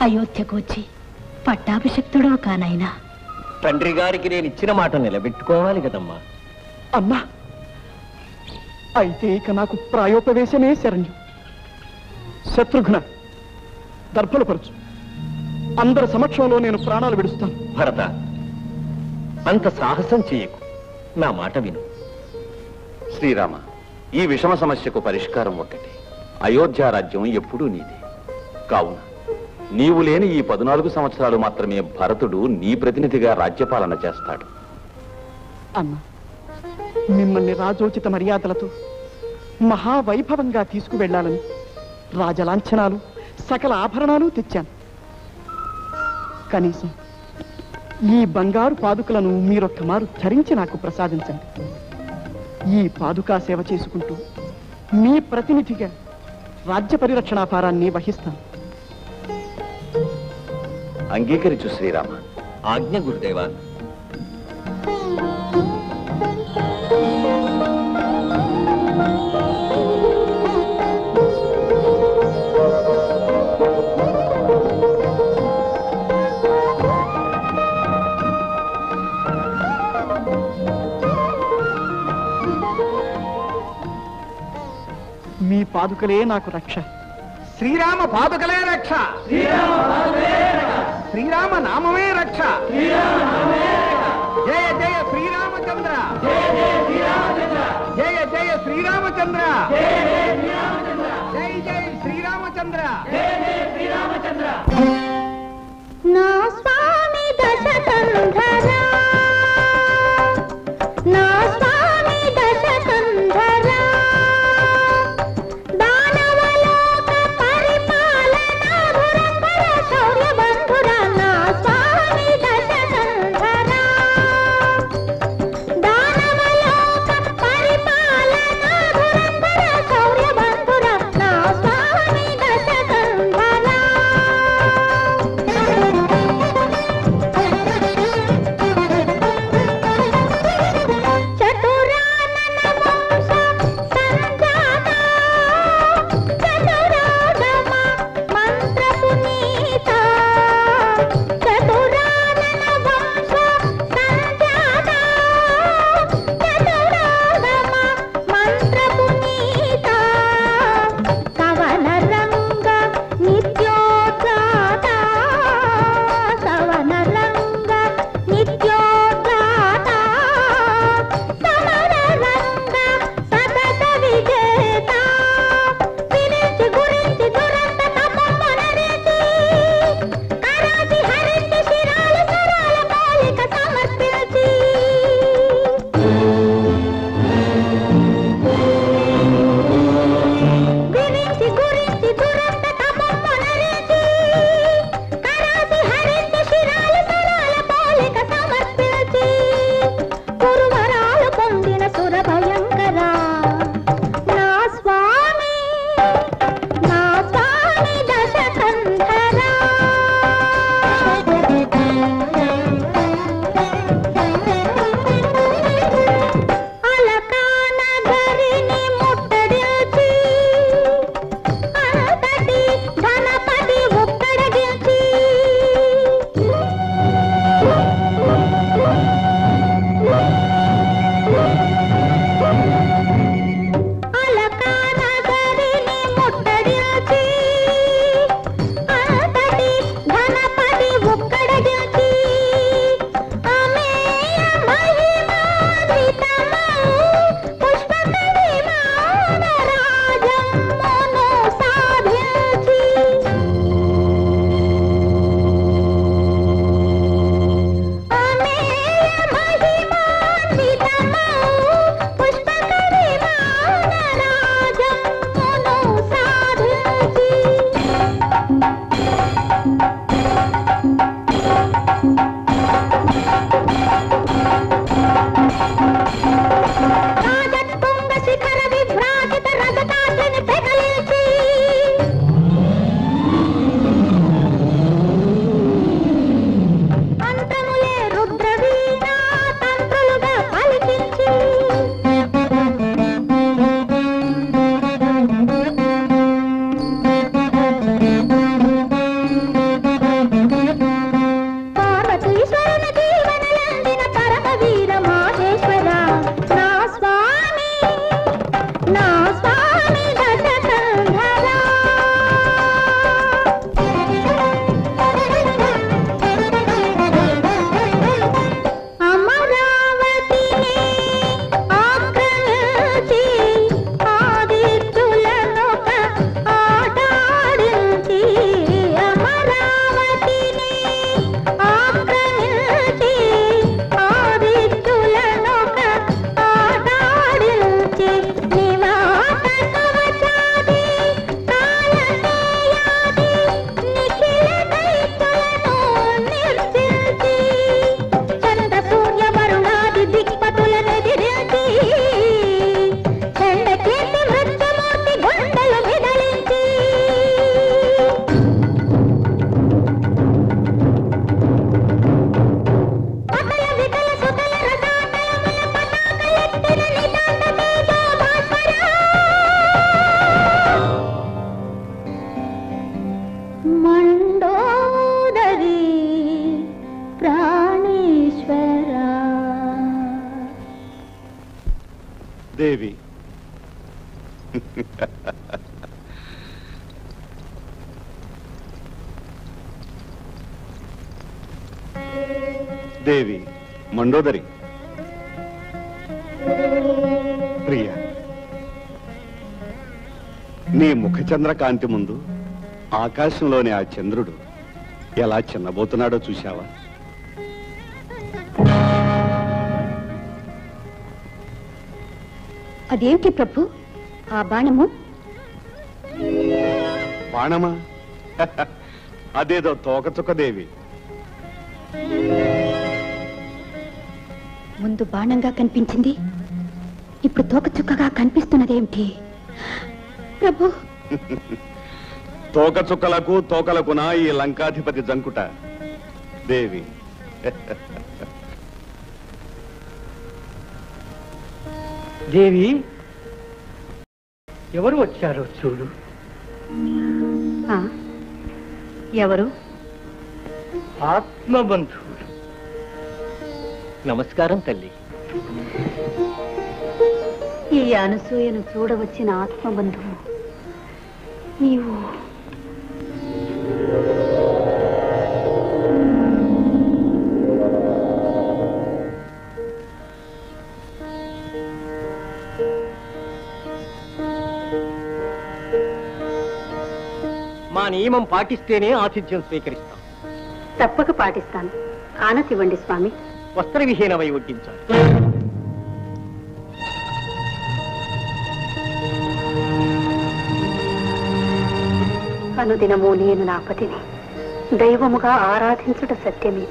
అయోధ్యకు వచ్చి పట్టాభిషక్తుడో కానైనా తండ్రి గారికి నేను ఇచ్చిన మాట నిలబెట్టుకోవాలి కదమ్మా. అన్నా అయితే ఇక నాకు ప్రాయోపవేశమే శరణ్యం. శత్రుఘ్న దర్భలపరచు అందరి సమక్షంలో నేను ప్రాణాలు విడుస్తాను. భరత అంత సాహసం చేయకు. నా మాట విను. శ్రీరామ ఈ విషమ సమస్యకు పరిష్కారం ఒకటి అయోధ్య రాజ్యం ఎప్పుడూ నీదే. కావున నీవు లేని ఈ పద్నాలుగు సంవత్సరాలు మాత్రమే భరతుడు నీ ప్రతినిధిగా రాజ్యపాలన చేస్తాడు. అమ్మ మిమ్మల్ని రాజోచిత మర్యాదలతో మహావైభవంగా తీసుకువెళ్ళాలని రాజలాంఛనాలు సకల ఆభరణాలు తెచ్చాను. కనీసం ఈ బంగారు పాదుకలను మీరొక్క మారు ధరించి నాకు ప్రసాదించండి. ఈ పాదుకా సేవ చేసుకుంటూ మీ ప్రతినిధిగా రాజ్య పరిరక్షణా భారాన్ని వహిస్తాను. అంగీకరించు శ్రీరామ. ఆజ్ఞ గురుదేవా. మీ పాదుకలే నాకు రక్ష. శ్రీరామ పాదుకలే రక్ష. శ్రీరామ శ్రీరామ నామమే రక్ష. జయ జయ శ్రీరామచంద్ర. జయ జయ శ్రీరామచంద్ర. జై జై శ్రీరామచంద్ర. నా స్వామి దశకంధరా నీ ముఖచంద్ర కాంతి ముందు ఆకాశంలోని ఆ చంద్రుడు ఎలా చిన్నబోతున్నాడో చూశావా? అదేమిటి ప్రభు? ఆ బాణము? బాణమా? అదేదో తోకచుక్క దేవి ముందు బాణంగా కనిపించింది ఇప్పుడు తోక చుక్కగా కనిపిస్తున్నదేమిటి? ప్రభు! తోక చుక్కలకు తోకలకునా ఈ లంకాధిపతి జంకుట. దేవి. దేవి ఎవరు వచ్చారో చూడు. ఆ, ఎవరు? ఆత్మబంధువులు. నమస్కారం తల్లి. ఈ అనసూయను చూడవచ్చిన ఆత్మబంధువు. నియమం పాటిస్తేనే ఆతిథ్యం స్వీకరిస్తాం. తప్పక పాటిస్తాను. ఆనతివ్వండి స్వామి. వస్త్ర విహీనమై వడ్డించాలి. అనుదినము నేను నా పతిని. దైవముగా ఆరాధించుట సత్యమే.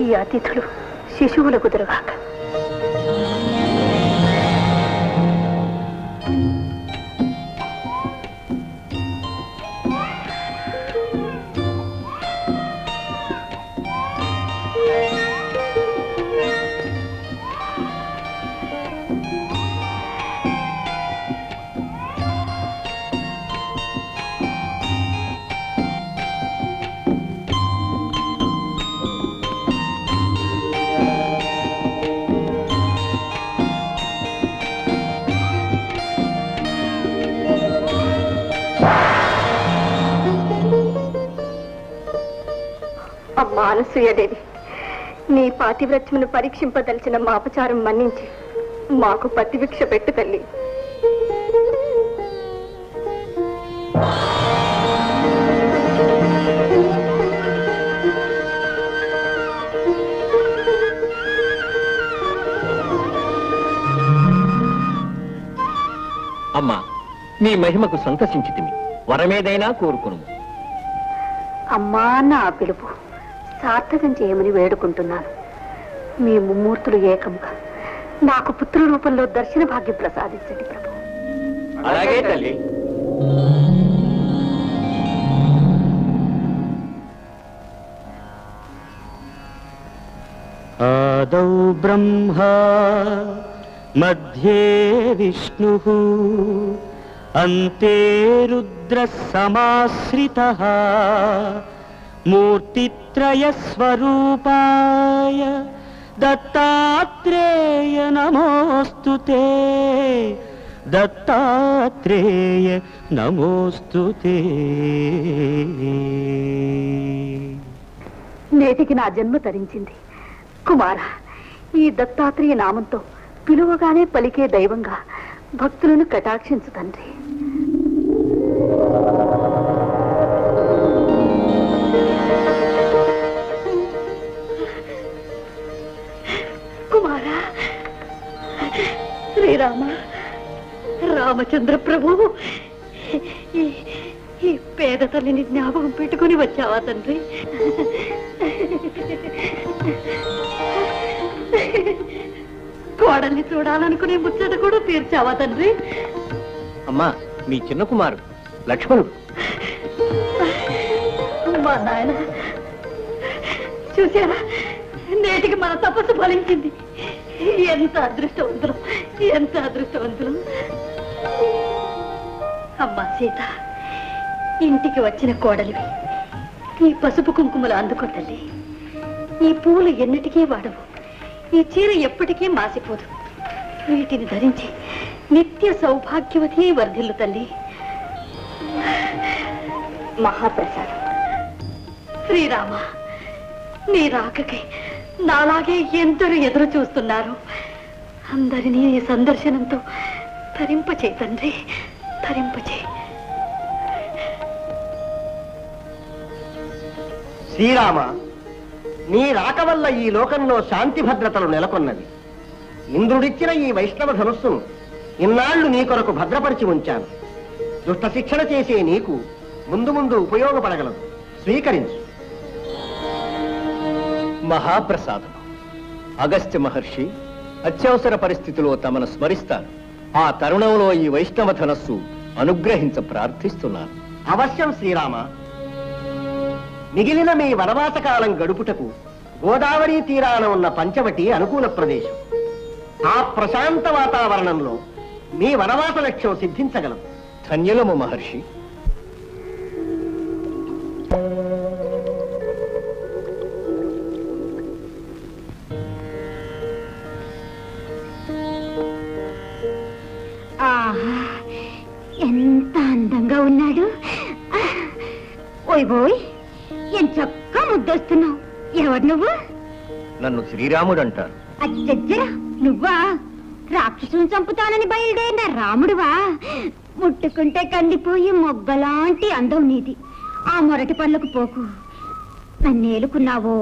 ఈ అతిథులు శిశువులకు కుదురుగాక అనసూయదేవి నీ పాతివ్రత్యమును పరీక్షింపదలిచిన మా అపచారం మన్నించి మాకు పతిభిక్ష పెట్టు తల్లి. అమ్మా మీ మహిమకు సంతసించితిమి వరమేదైనా కోరుకును అమ్మా ఆ పిలుపు. సార్థకం చేయమని వేడుకుంటున్నాను. మీ ముమ్మూర్తులు ఏకముగా నాకు పుత్ర రూపంలో దర్శన భాగ్యం ప్రసాదించండి ప్రభు. అలాగే తల్లి. ఆదౌ బ్రహ్మ మధ్యే విష్ణు అంతే రుద్ర సమాశ్రిత. मूर्तित्रयस्वरूपाय दत्तात्रेय नमोऽस्तु ते दत्तात्रेय नमोऽस्तु ते నేటికి నా జన్మ తరించింది కుమార ఈ దత్తాత్రేయ నామంతో పిలువగానే పలికే దైవంగా భక్తులను కటాక్షించు తండ్రి శ్రీరామ రామచంద్ర ప్రభు ఈ- పేద తల్లిని జ్ఞాపకం పెట్టుకుని వచ్చావా తండ్రి? కోడల్ని చూడాలనుకునే ముచ్చట కూడా తీర్చావా తండ్రి? అమ్మా మీ చిన్న కుమారుడు లక్ష్మణుడు. మా నాయన చూసారా నేటికి మన తపస్సు ఫలించింది. ఎంత అదృష్టవంతులు ఎంత అదృష్టవంతులు. అమ్మా సీత ఇంటికి వచ్చిన కోడలివి ఈ పసుపు కుంకుమలు అందుకో తల్లి ఈ పూలు ఎన్నటికీ వాడవు ఈ చీర ఎప్పటికీ మాసిపోదు. వీటిని ధరించి నిత్య సౌభాగ్యవతి వర్ధిల్లు తల్లి. మహాప్రసాదం. శ్రీరామ నీ రాకకి నాలాగే ఎందరూ ఎదురు చూస్తున్నారు. అందరినీ నీ సందర్శనంతో తరింపచే తండ్రి తరింపచే శ్రీరామ నీ రాక వల్ల ఈ లోకంలో శాంతి భద్రతలు నెలకొన్నవి. ఇంద్రుడిచ్చిన ఈ వైష్ణవ ధనుస్సును ఇన్నాళ్ళు నీ కొరకు భద్రపరిచి ఉంచాను. దుష్ట శిక్షణ చేసే నీకు ముందు ముందు ఉపయోగపడగలదు. స్వీకరించు. మహాప్రసాదం. అగస్త్య మహర్షి అత్యవసర పరిస్థితిలో తమను స్మరిస్తారు. ఆ తరుణంలో ఈ వైష్ణవ ధనస్సు అనుగ్రహించ ప్రార్థిస్తున్నాను అవశ్యం శ్రీరామ. మిగిలిన మీ వనవాస కాలం గడుపుటకు గోదావరి తీరాన ఉన్న పంచవటి అనుకూల ప్రదేశం. ఆ ప్రశాంత వాతావరణంలో మీ వనవాస లక్ష్యం సిద్ధించగలదు. ధన్యులము మహర్షి. ఓయ్ బోయ్ ఎంత చక్కగా ముద్దొస్తున్నావు. ఎవరు నువ్వు? నన్ను శ్రీరాముడు అంటారు అచ్చచ్చరా నువ్వా? రాక్షసుని చంపుతానని బయలుదేరిన రాముడువా? ముట్టుకుంటే కందిపోయి మొగ్గలాంటి అందం నీది. ఆ మొరటి పనులకు పోకు. నన్నేలుకున్నావో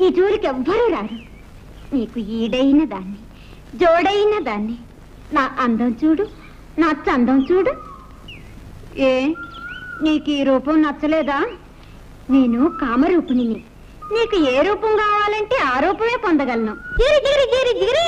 ఈ జోలికి ఎవ్వరూ రారు. నీకు ఈడైన దాన్ని జోడైన దాన్ని. నా అందం చూడు నా చందం చూడు. ఏ నీకు ఈ రూపం నచ్చలేదా? నేను కామరూపిణిని. నీకు ఏ రూపం కావాలంటే ఆ రూపమే పొందగలను. గిరి గిరి గిరి గిరి!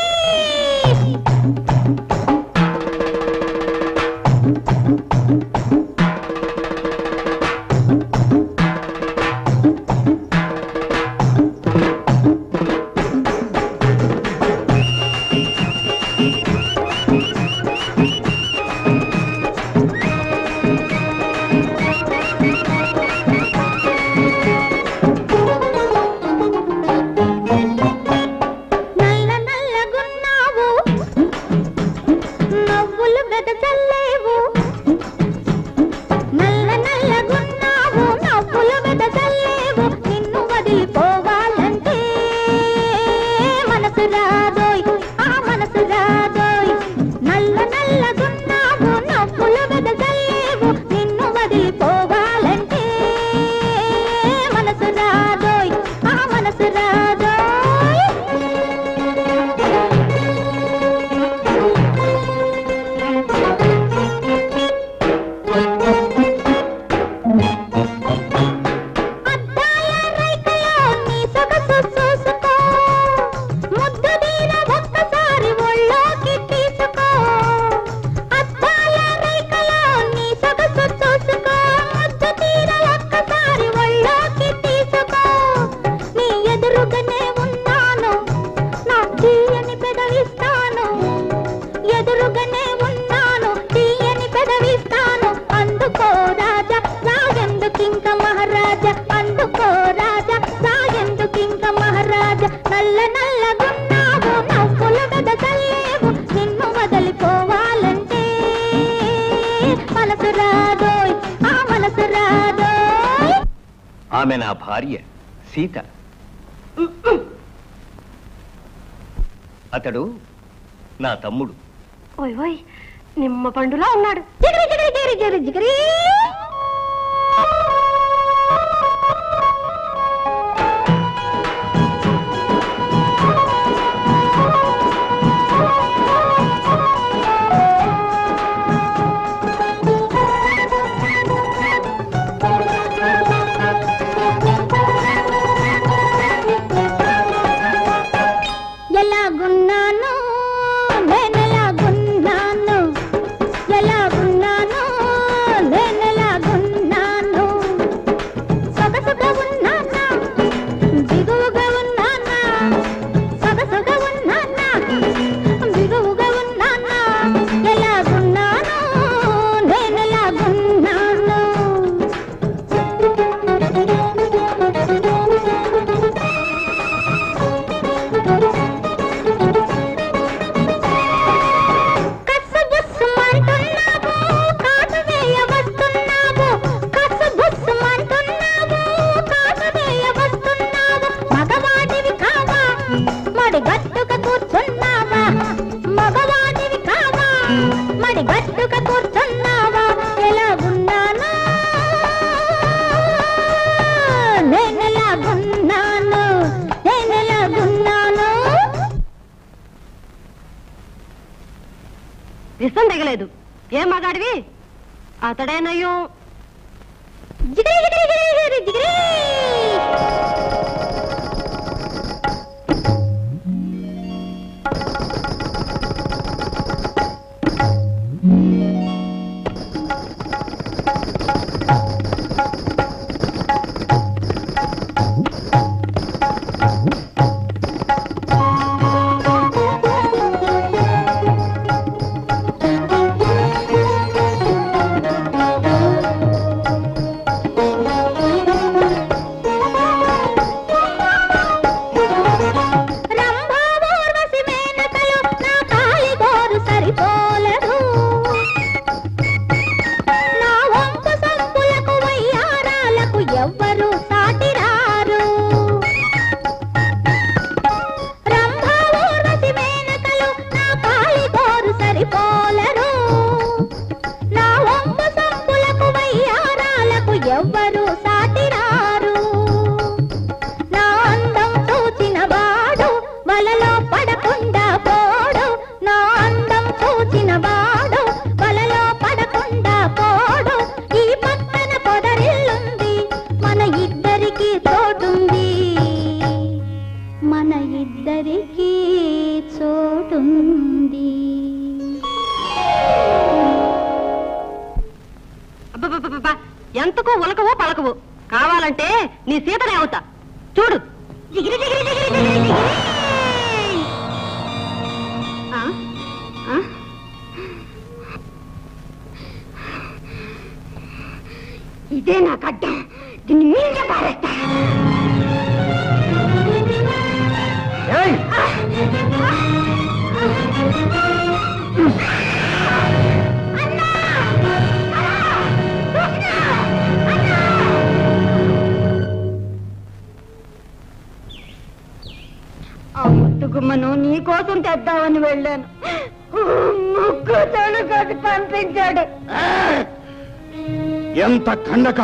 భార్య సీత. అతడు నా తమ్ముడు. నిమ్మ పండులా ఉన్నాడు. జిగిరి జిగిరి జిగిరి జిగిరి. విషం దిగలేదు. ఏం మగాడివి? అతడేనయ్యో. జిగిరి జిగిరి జిగిరి జిగిరి.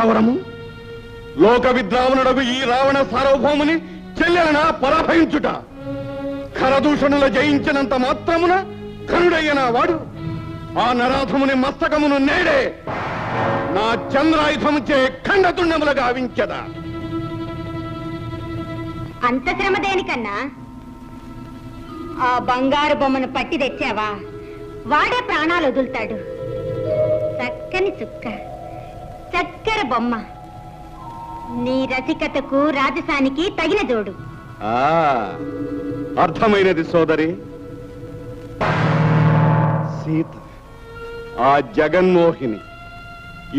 ఖండకావరము లోక విద్రావణుడకు ఈ రావణ సార్వభౌముని చెల్లెలన పరాభయించుట ఖరదూషణుల జయించినంత మాత్రమున కరుడయ్యన వాడు. ఆ నరాధముని మస్తకమును నేడే. నా చంద్రాయుధముచే ఖండతుండములు గావించదా. అంత శ్రమ దేనికన్నా? ఆ బంగారు బొమ్మను పట్టి తెచ్చావా? వాడే ప్రాణాలు వదులుతాడు. బొమ్మ. నీ రసికతకు రాజసానికి తగిన జోడు. ఆ అర్థమైనది సోదరి. సీత ఆ జగన్మోహిని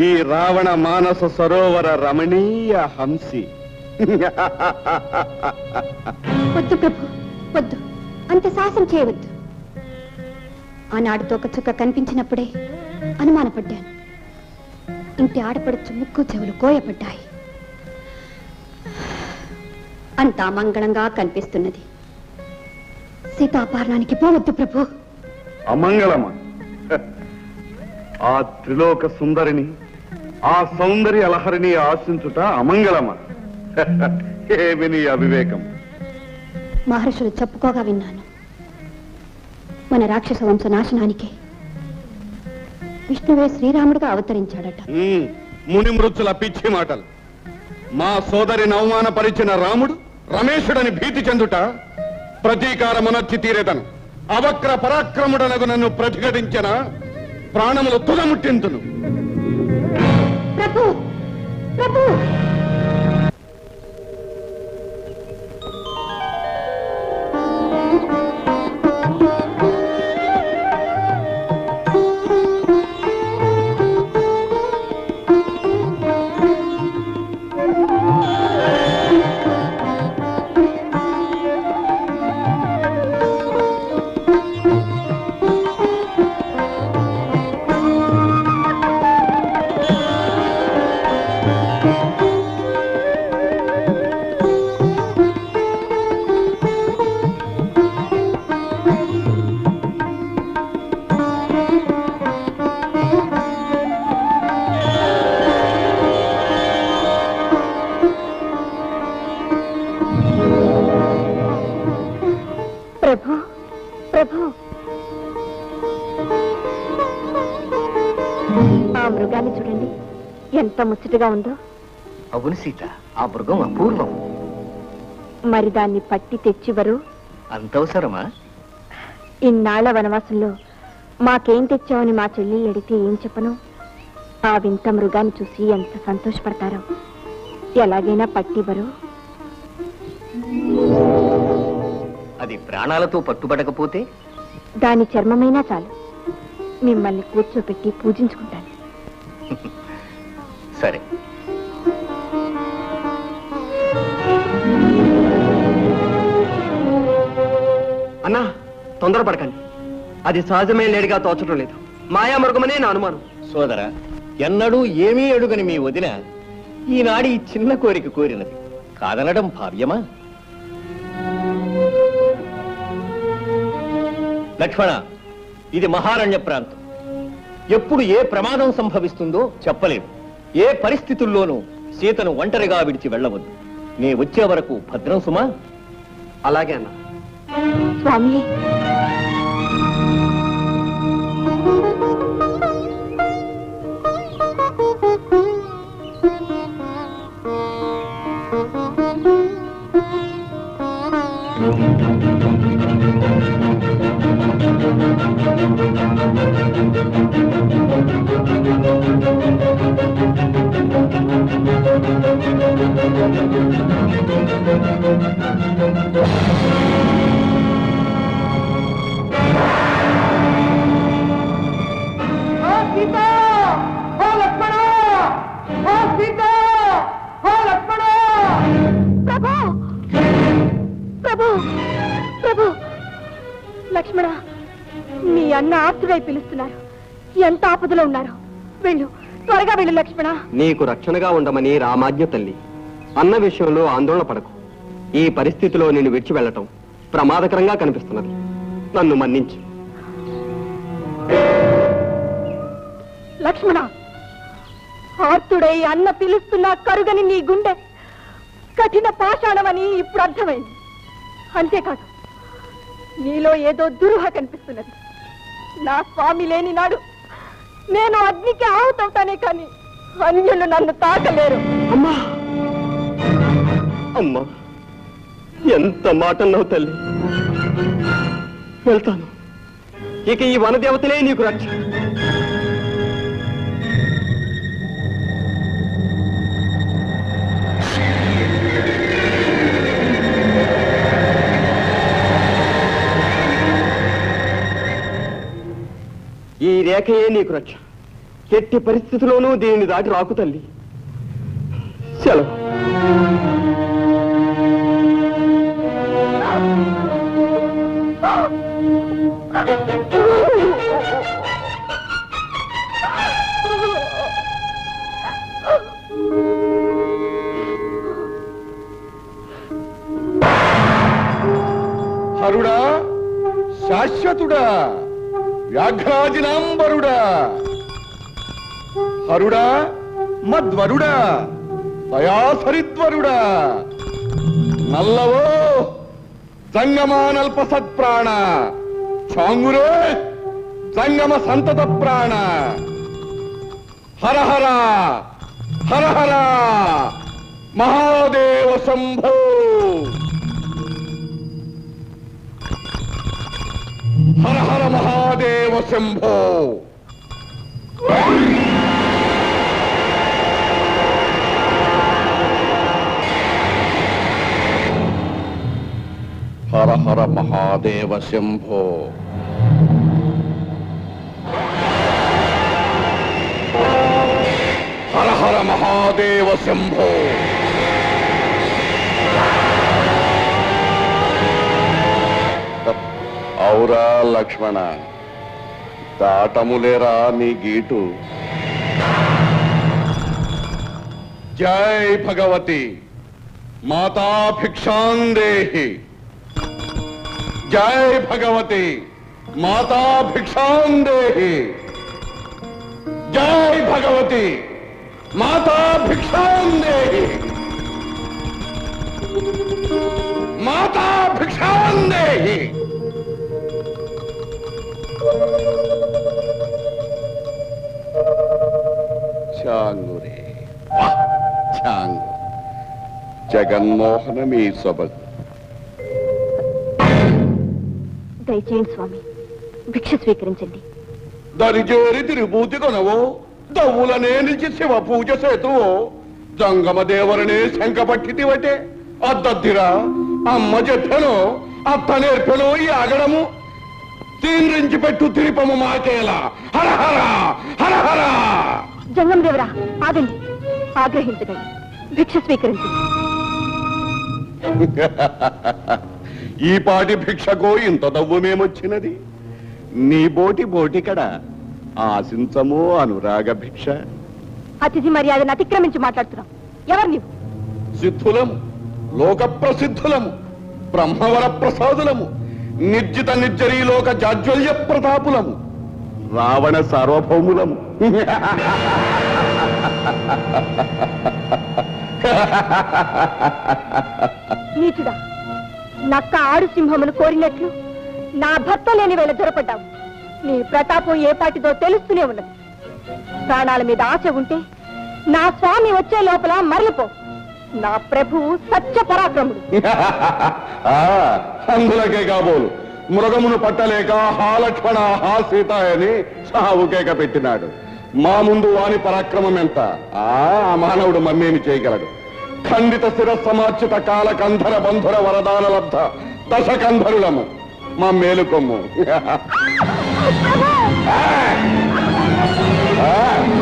ఈ రావణ మానస సరోవర రమణీయ హంసి. వద్దు ప్రభు వద్దు. అంత సాహసం చేయవద్దు. ఆనాడు తోక చుక్క కనిపించినప్పుడే అనుమానపడ్డాను. ఇంటి ఆడపడుచు ముక్కు చెవులు కోయపడ్డాయి అంతా మంగళంగా కనిపిస్తున్నది. సీతాపహరణానికి పోవద్దు ప్రభు. అమంగళమా? ఆ త్రిలోక సుందరిని ఆ సౌందర్య లహరిని ఆశించుట అమంగళమా? ఏమి నీ అవివేకం? మహర్షులు చెప్పుకోగా విన్నాను. మన రాక్షస వంశ నాశనానికి విష్ణువే శ్రీరాముడుగా అవతరించాడట. ముని మృత్యుల పిచ్చి మాటలు. మా సోదరిని అవమానపరిచిన రాముడు రమేశుడని భీతి చెందుట ప్రతీకారమునర్చి తీరేదను. అవక్ర పరాక్రముడనగు నన్ను ప్రతిఘటించిన ప్రాణములు తుదముట్టింతును. ప్రభు! ప్రభు! ముచ్చటగా ఉందో? అవును సీత ఆ మృగం అపూర్వం. మరి దాన్ని పట్టి తెచ్చివరు? అంతవసరమా ఇన్నాళ్ళ వనవాసంలో మాకేం తెచ్చావని మా చెల్లి అడిగితే ఏం చెప్పను? ఆ వింత మృగాన్ని చూసి ఎంత సంతోషపడతారో. ఎలాగైనా పట్టివ్వరు అది ప్రాణాలతో పట్టుబడకపోతే? దాని చర్మమైనా చాలు. మిమ్మల్ని కూర్చోపెట్టి పూజించుకుంటాను. సరే. అన్నా తొందరపడకండి. అది సహజమైన లేడిగా తోచడం లేదు. మాయా మృగమనే నా అనుమానం. సోదర ఎన్నడూ ఏమీ అడుగని మీ వదిన ఈనాడు ఈ చిన్న కోరిక కోరినది. కాదనడం భావ్యమా? లక్ష్మణ ఇది మహారణ్య ప్రాంతం. ఎప్పుడు ఏ ప్రమాదం సంభవిస్తుందో చెప్పలేము. ఏ పరిస్థితుల్లోనూ సీతను ఒంటరిగా విడిచి వెళ్ళవద్దు. నే వచ్చే వరకు భద్రం సుమా. అలాగే అన్నా. స్వామి. లక్ష్మణ! లక్ష్మణ! మీ అన్న ఆప్తుడై పిలుస్తున్నారు. ఎంత ఆపదలో ఉన్నారు? వెళ్ళు. త్వరగా వెళ్ళు లక్ష్మణ. నీకు రక్షణగా ఉండమని రామాజ్ఞ తల్లి. అన్న విషయంలో ఆందోళన పడకు. ఈ పరిస్థితిలో నిన్ను విడిచి వెళ్ళటం ప్రమాదకరంగా కనిపిస్తున్నది. నన్ను మన్నించు. లక్ష్మణ ఆర్తుడై అన్న పిలుస్తున్నా కరుగని నీ గుండె కఠిన పాషాణమని ఇప్పుడు అర్థమైంది. అంతేకాదు నీలో ఏదో దురుహ కనిపిస్తున్నది. నా స్వామి లేని నాడు నేను అగ్నికి ఆహుతవుతానే కానీ అన్యులు నన్ను తాకలేరు. అమ్మా! అమ్మా! ఎంత మాటన్నావు తల్లి? వెళ్తాను. ఇక ఈ వనదేవతలే నీకు రక్ష. ఈ రేఖయే నీకు రక్ష ఎట్టి పరిస్థితిలోనూ దీనిని దాటి రాకు తల్లి. సెలవు. హరుడా శాశ్వతుడా. వ్యాఘ్రాజినాంబరుడా. హరుడా మధ్వరుడా దయాసరిద్వరుడా నల్లవో జంగమానల్ప సత్ప్రాణ చాంగురే జంగమ సంతత ప్రాణ హర హర మహాదేవ శంభో. హర హర మహాదేవ శంభో హర హర మహాదేవ శంభో హర హర మహాదేవ శంభో ఔరా లక్ష్మణ దాటములేరా నీ గీటు? జై భగవతి మాతా భిక్షాందేహి జై భగవతి మాతా భిక్షాందేహి జై భగవతి మాతా భిక్షాందేహి భిక్షాందేహి ఛాంగురే వాహ్, ఛాంగు జగన్మోహనమీ సొబగు దయచేయండి స్వామి భిక్ష స్వీకరించండి. దరిజేరి తిరుభూతి కొనవో దవ్వులనే నిలిచి శివ పూజ సేతువో జంగమ దేవరనే శంక పట్టితివటే అద్దద్దిరా అమ్మ చెప్పెను అత్త నేర్పెను ఈ ఆగడము. తీన్రించి పెట్టు తిరిపము మాకేలా. హర హర హర హర. జంగం దేవరా ఆగండి. ఆగ్రహించకండి. భిక్ష స్వీకరించండి. ఈ పాటి భిక్షకో ఇంత దవ్వమేమొచ్చినది నీ బోటి బోటికడ ఆశించము అనురాగ భిక్ష. అతిథి మర్యాదను అతిక్రమించి మాట్లాడుతున్నాం. ఎవరు నీవు? సిద్ధులము లోక ప్రసిద్ధులము బ్రహ్మవర ప్రసాదులము నిర్జిత నిర్జరీలోక జాజ్వల్య ప్రతాపులము. రావణ సార్వభౌములము. నీచుడా నక్క ఆడు సింహమును కోరినట్లు నా భర్త లేని వేళ దొరపడ్డావు. నీ ప్రతాపం ఏపాటిదో తెలుస్తూనే ఉన్నది. ప్రాణాల మీద ఆశ ఉంటే నా స్వామి వచ్చే లోపల మరలిపో. నా ప్రభువు సత్య పరాక్రముడు. అందులకే కాబోలు. మృగమును పట్టలేక హా లక్ష్మణ హా సీత అని సావుకేక పెట్టినాడు. మా ముందు వాని పరాక్రమం ఎంత? ఆ ఆ మానవుడు మమ్మేమి చేయగలడు. ఖండిత శిరస్సమార్చిత కాల కంధర బంధుర వరదాన లబ్ధ దశ కంధరులము మా మేలుకొమ్ము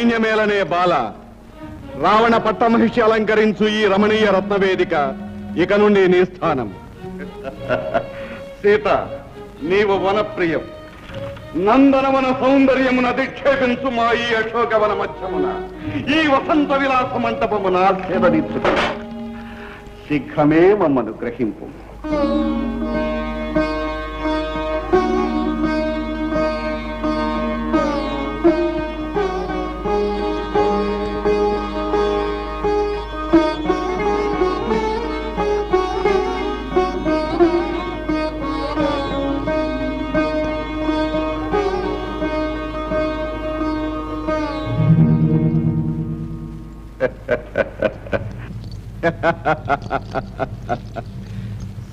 సైన్యమేలనే బాల రావణ పట్టమహిషి అలంకరించు ఈ రమణీయ రత్నవేదిక ఇక నుండి నీ స్థానం. సీత నీవు వనప్రియం. నందనవన సౌందర్యమున దిక్షేపించు మా ఈ అశోకవన మధ్యమున. ఈ వసంత విలాస మంటపమున సేవనిచ్చు శీఘ్రమే మమ్మను గ్రహింపు.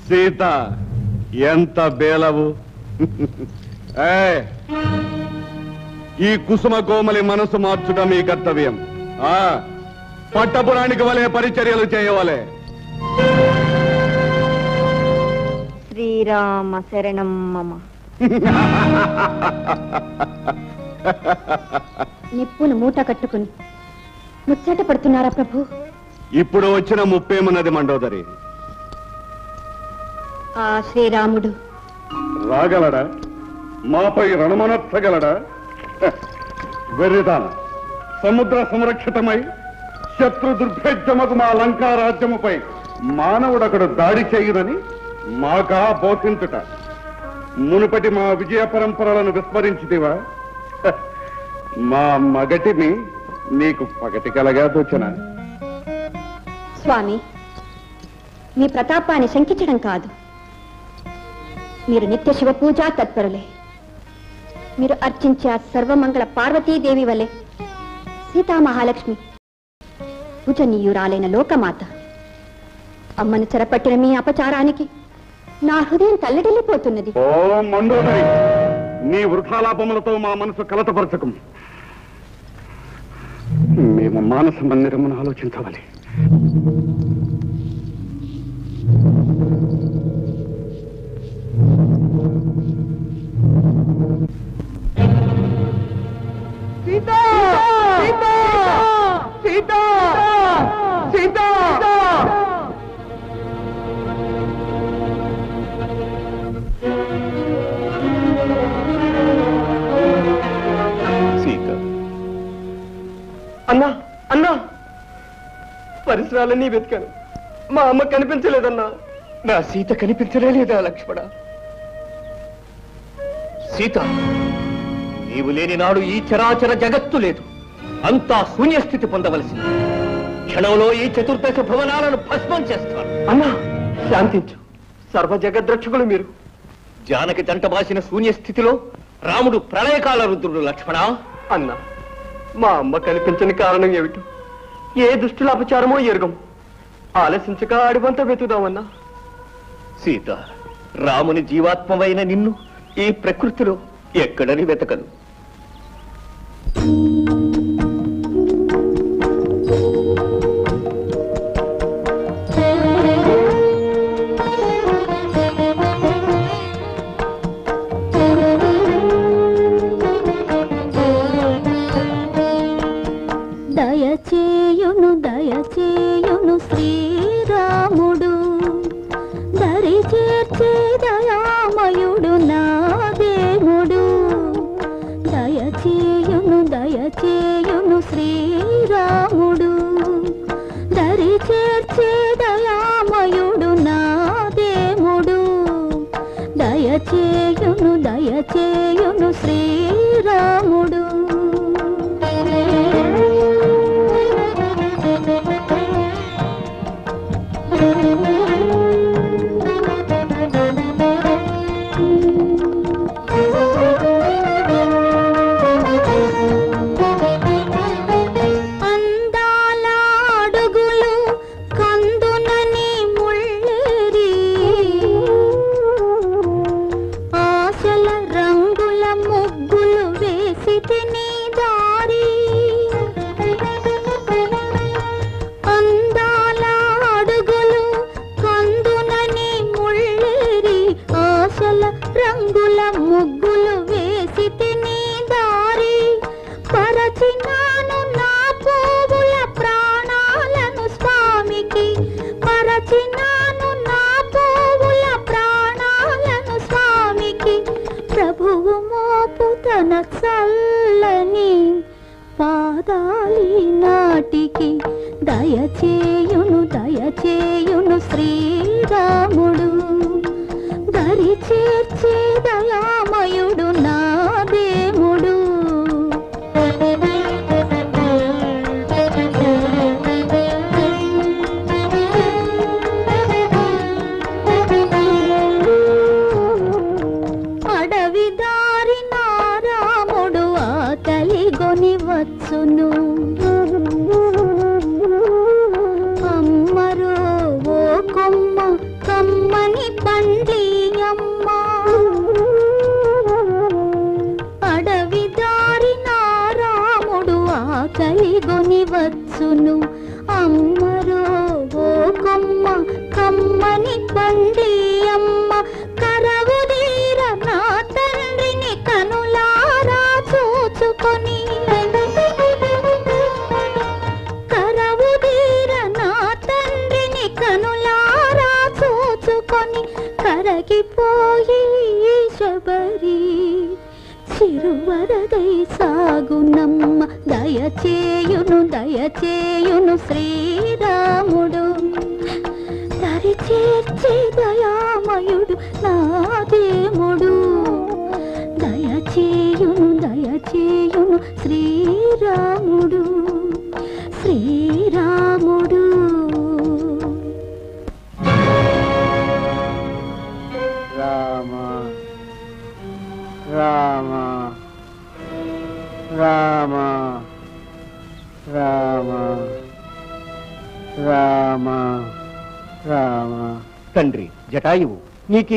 సీత ఎంత బేలవు. ఏయ్, ఈ కుసుమ కోమలి మనసు మార్చుట మీ కర్తవ్యం. ఆ పట్టపురానికి వలె పరిచర్యలు చేయవలే. శ్రీరామ శరణం మమ. నిప్పును మూట కట్టుకుని ముచ్చట పడుతున్నారా ప్రభు? ఇప్పుడు వచ్చిన ముప్పేమున్నది మండోదరి? ఆ శ్రీరాముడు. రాగలడా? మాపై రణమనర్చగలడా? వెర్రిదాన. సముద్ర సంరక్షితమై శత్రు దుర్భేద్యమకు మా లంకా రాజ్యముపై మానవుడొకడు దాడి చేయదని మాకా బోధించుట. మునుపటి మా విజయ పరంపరలను విస్మరించితివా? హ, మా మగటిని నీకు పగటి కలగా తోచిన స్వామి మీ ప్రతాపాన్ని శంకించడం కాదు. మీరు నిత్య శివ పూజా తత్పరులే. మీరు అర్చించే ఆ సర్వమంగళ పార్వతీదేవి వలె సీతామహాలక్ష్మి పూజనీయురాలైన లోకమాత. అమ్మను చెరపట్టిన మీ అపచారానికి నా హృదయం తల్లడిల్లిపోతున్నది. ఓ మండోదరి నీ వృథాలాపములతో మా మనసు కలతపరచకం మేము మానస మందిరమును ఆలోచించవాలి. అన్నా! అన్నా! పరిసరాలన్నీ వెతికాను. మా అమ్మ కనిపించలేదన్నా. నా సీత కనిపించలే లేదా లక్ష్మణ? సీత నీవు లేని నాడు ఈ చరాచర జగత్తు లేదు. అంతా శూన్యస్థితి పొందవలసింది. క్షణంలో ఈ చతుర్దశ భవనాలను భస్మం చేస్తాను. అన్నా శాంతించు. సర్వ జగద్రక్షకులు మీరు. జానకి దంటబాసిన శూన్యస్థితిలో రాముడు ప్రళయకాల రుద్రుడు లక్ష్మణ. అన్నా మా అమ్మ కనిపించని కారణం ఏమిటో? ఏ దుష్టుల అపచారమో ఎరుగం. ఆలసించక అడివంతా వెతుదామన్నా సీత రాముని జీవాత్మమైన నిన్ను ఈ ప్రకృతిలో ఎక్కడని వెతకదు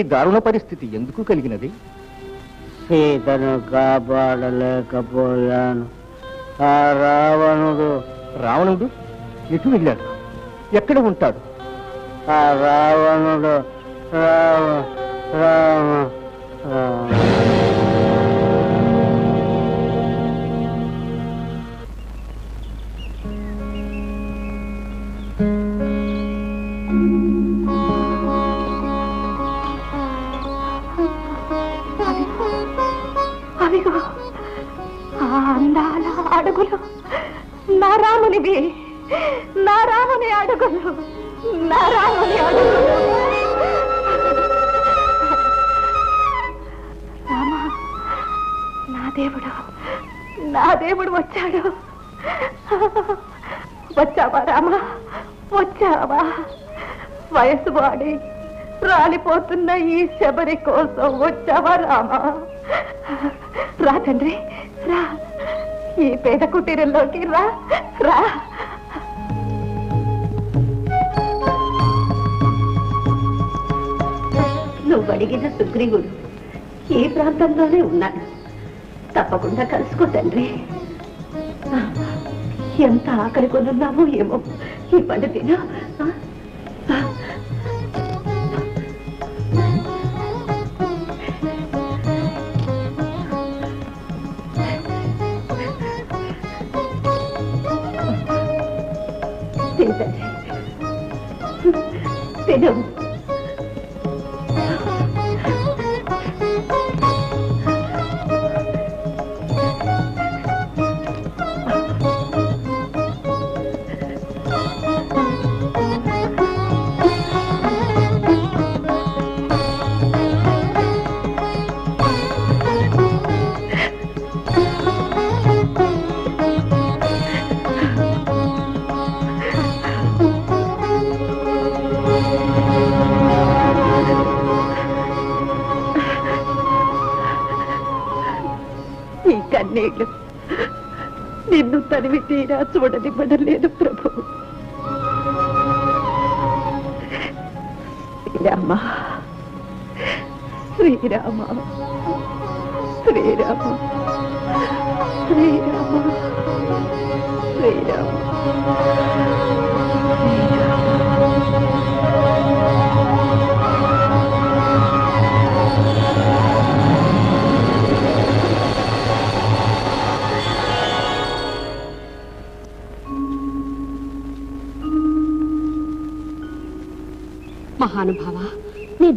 నీకీ దారుణ పరిస్థితి ఎందుకు కలిగినది? సీతను కాపాడలేకపోయాను. ఆ రావణుడు రావణుడు ఎటు వెళ్ళాడు? ఎక్కడ ఉంటాడు? ఆ రావణుడు రామ రామ రామ. అడుగులు. నా రామునివి నా రాముని అడుగులు. నా రాముని అడుగులు. రామా నా దేవుడు. నా దేవుడు వచ్చాడు. వచ్చావా రామా? వచ్చావా? వయసు వాడి రాలిపోతున్న ఈ శబరి కోసం వచ్చావా రామా? రా తండ్రి రా. ఈ పేద కుటీరంలోకి రా రా. నువ్వు అడిగిన సుగ్రీవుడు ఈ ప్రాంతంలోనే ఉన్నాడు. తప్పకుండా కలుసుకో తండ్రి. ఎంత ఆకలి కొనున్నామో ఏమో ఈ పండు తిను. తిను చూడనివ్వడం లేదు ప్రభు. శ్రీరామ శ్రీరామ శ్రీరామ శ్రీరామ.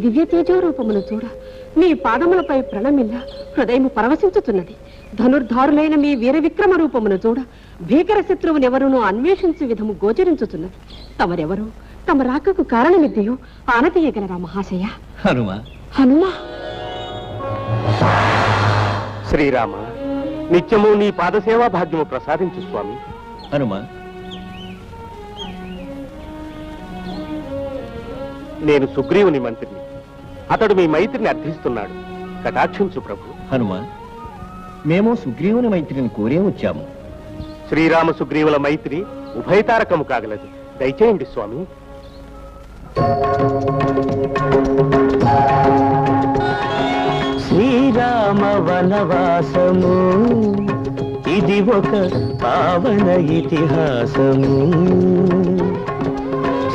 దివ్య తేజోరూపమును చూడ. మీ పాదములపై ప్రణమిల్ల హృదయము పరవశించుతున్నది. ధనుర్ధారులైన మీ వీర విక్రమ రూపమును చూడ. భీకర శత్రువునెవరునూ అన్వేషించు విధము గోచరించుతున్నది. తమరెవరు? తమ రాకకు కారణమిద్దయో ఆనతీయగలరా మహాశయ? హనుమ. హనుమా? శ్రీరామ నిత్యము నీ పాదసేవా భాగ్యము ప్రసాదించు స్వామి. హనుమ. నేను సుగ్రీవుని మంత్రిని. అతడు మీ మైత్రిని అర్థిస్తున్నాడు. కటాక్షించు ప్రభు. హనుమ మేము సుగ్రీవుని మైత్రిని కోరే వచ్చాము. శ్రీరామ సుగ్రీవుల మైత్రి ఉభయతారకము కాగలదు. దయచేయండి స్వామి. శ్రీరామ వనవాసము. ఇది ఒక పావన ఇతిహాసము.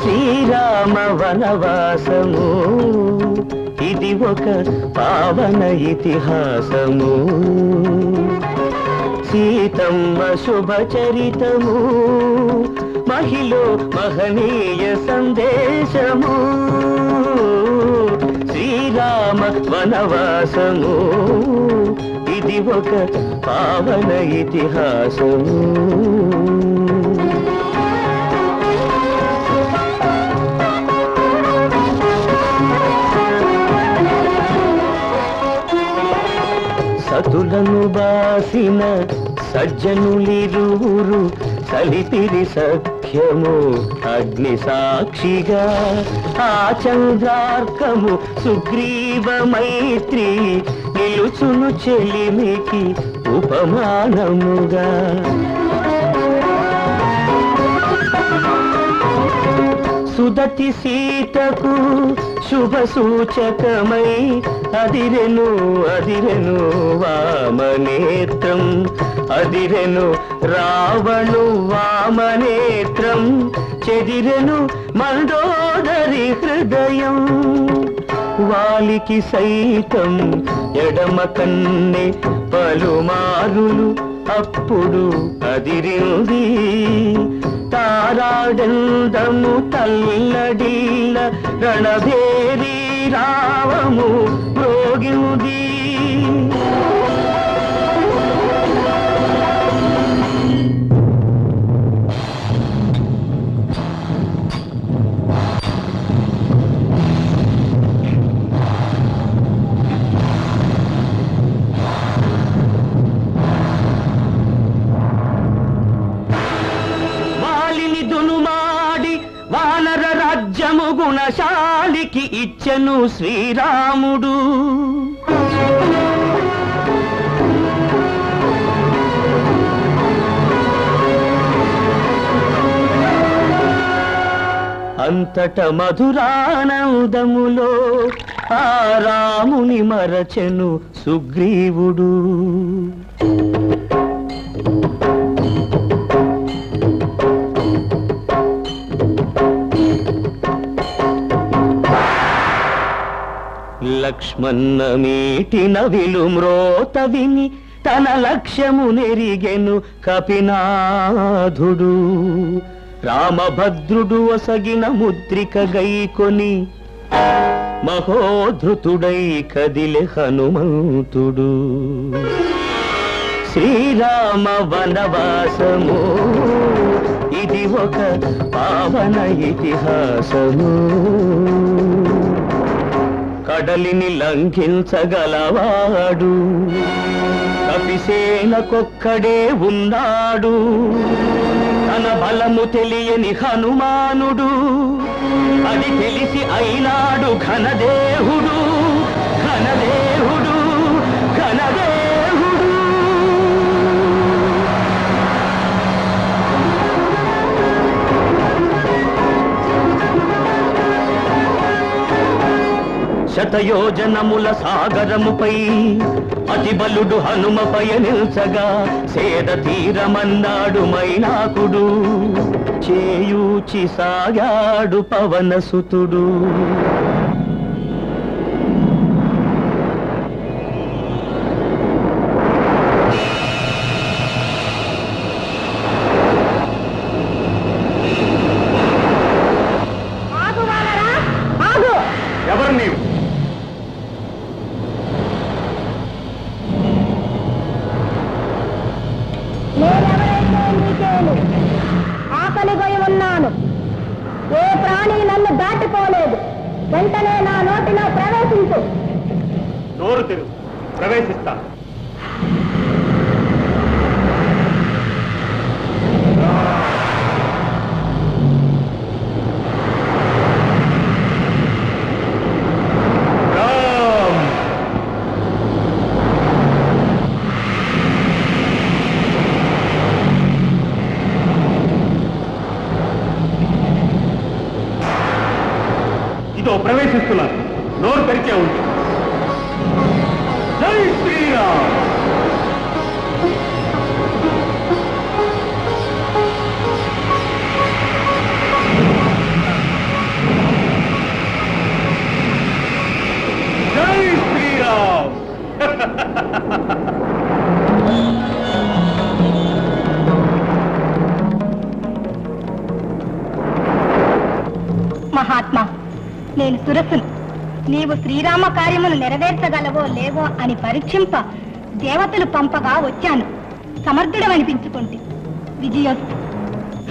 శ్రీరామ వనవాసము. ఇది ఒక పావన ఇతిహాసము. సీతమ్మ శుభచరితము మహిళ మహనీయ సందేశము. శ్రీరామ వనవాసము. ఇది ఒక పావన ఇతిహాసము. సతులను బాసిన సజ్జనులిరువురు కలిపిరి సఖ్యము అగ్ని సాక్షిగా. ఆ చంద్రార్కము సుగ్రీవ మైత్రి నిలుచును చెలిమికి ఉపమానముగా. సుదతి సీతకు శుభ సూచకమై అదిరెను అదిరెను వామనేత్రం. అదిరెను రావణు వామనేత్రం. చెదిరెను మండోదరి హృదయం. వాలికి సైతం ఎడమ కన్నే పలుమారులు అప్పుడు అదిరింది. తారాడందము తల్లడిల్ల రణభేరి రావము మ్రోగింది వాలిని వానర రాజ్యము గుణశాలికి ఇచ్చెను శ్రీరాముడు. అంతట మధురానందములో ఆ రాముని మరచెను సుగ్రీవుడు. లక్ష్మణ మీటిన విలుమ్రోత విని తన లక్ష్యము నెరిగెను కపినాధుడు రామభద్రుడు ఒసగిన ముద్రిక గైకొని మహోధృతుడై కదిలె హనుమంతుడు. శ్రీరామ వనవాసము ఇది ఒక పావన ఇతిహాసము. కడలిని లంఘించగలవాడు. కపిసేనకొక్కడే ఉన్నాడు. తన బలము తెలియని హనుమానుడు. అది తెలిసి అయినాడు ఘనదేహుడు ఘనదేహుడు శతయోజనముల సాగరముపై అతి బలుడు హనుమ పయనించగా సేద తీరమన్నాడు మైనాకుడు. చేయూచి సాగాడు పవనసుతుడు. నీవు శ్రీరామ కార్యమును నెరవేర్చగలవో లేవో అని పరీక్షింప దేవతలు పంపగా వచ్చాను. సమర్థుడమనిపించుకుంటే విజయోస్తు.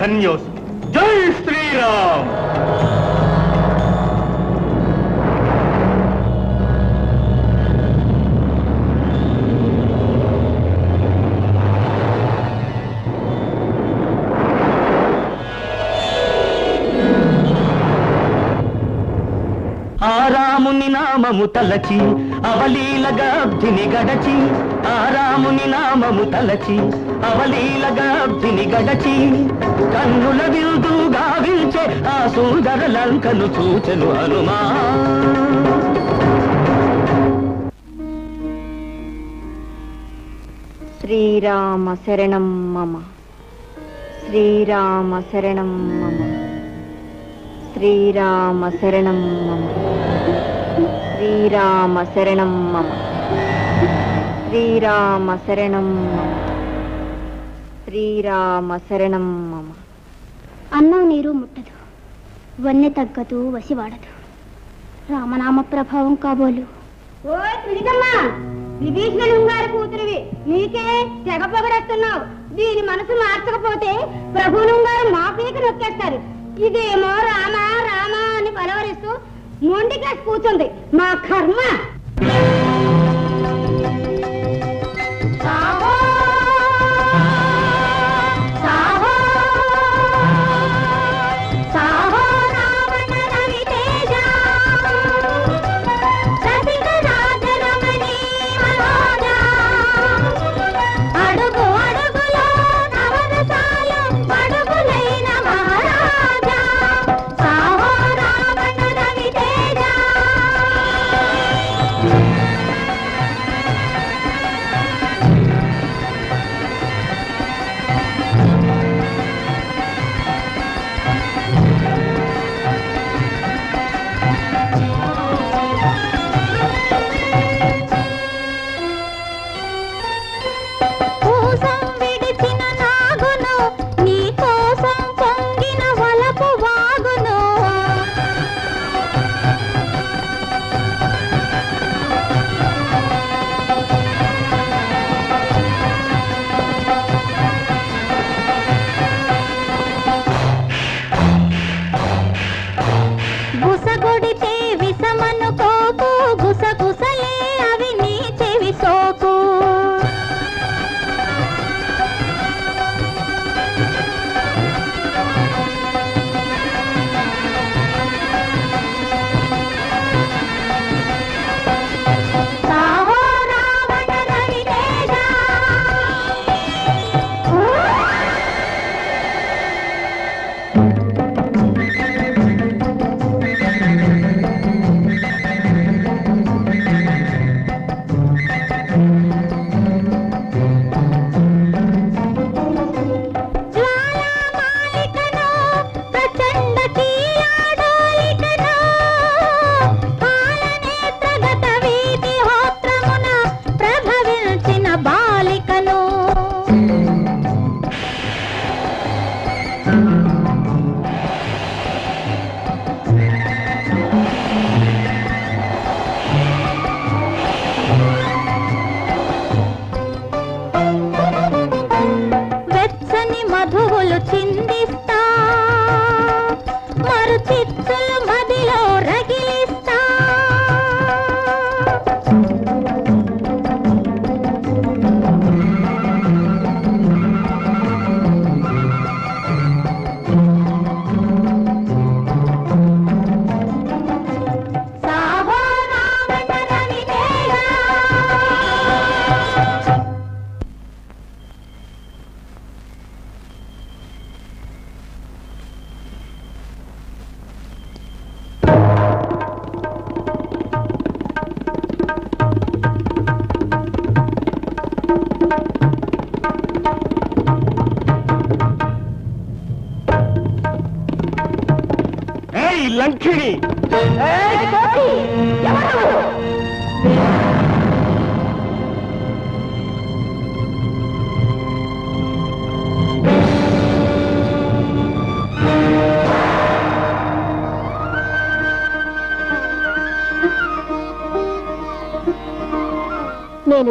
ధన్యోస్తు. జై శ్రీరామ్! నామము తలచి అవలీలగా అబ్ధిని గడచి ఆ రాముని నామము తలచి అవలీలగా అబ్ధిని గడచి కన్నుల విందు గావించే ఆ సుందర లంకను చూచెను హనుమా శ్రీరామ శరణం మమ. శ్రీరామ శరణం మమ. శ్రీరామ శరణం మమ. శ్రీరామ శరణం మమ. శ్రీరామ శరణం మమ. శ్రీరామ శరణం మమ. అన్నం నీరు ముట్టదు. వన్నె తగ్గదు వసివాడదు రామనామ ప్రభావం కాబోలు. ఓ త్రిజమ్మా విభీషణుడు గారి కూతురివి. నీకే తెగ పొగడేస్తున్నావు దీని మనసు మార్చకపోతే ప్రభువులు గారు మా పీక నొక్కేస్తారు. ఇదేమో రామా రామా అని పలవరిస్తూ మొండికేసి కూర్చుంది. మా కర్మ.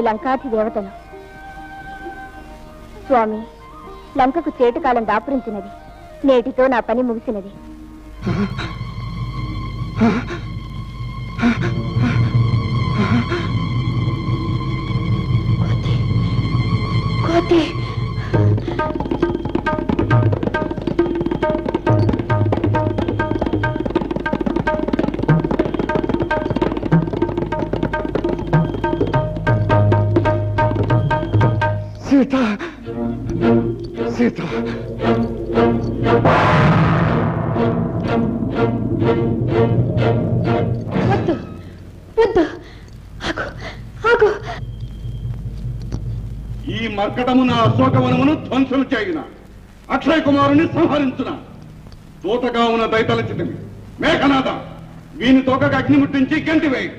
నేను లంకాధి దేవతను స్వామి లంకకు చేటుకాలం దాపురించినది. నేటితో నా పని ముగిసినది. అశోకవనమును ధ్వంసం చేయున? అక్షయ కుమారుని సంహరించున? దూతగా ఉన్న దయతలచితిమి. మేఘనాథ వీని తోకకు అగ్ని ముట్టించి గంటి వేయి.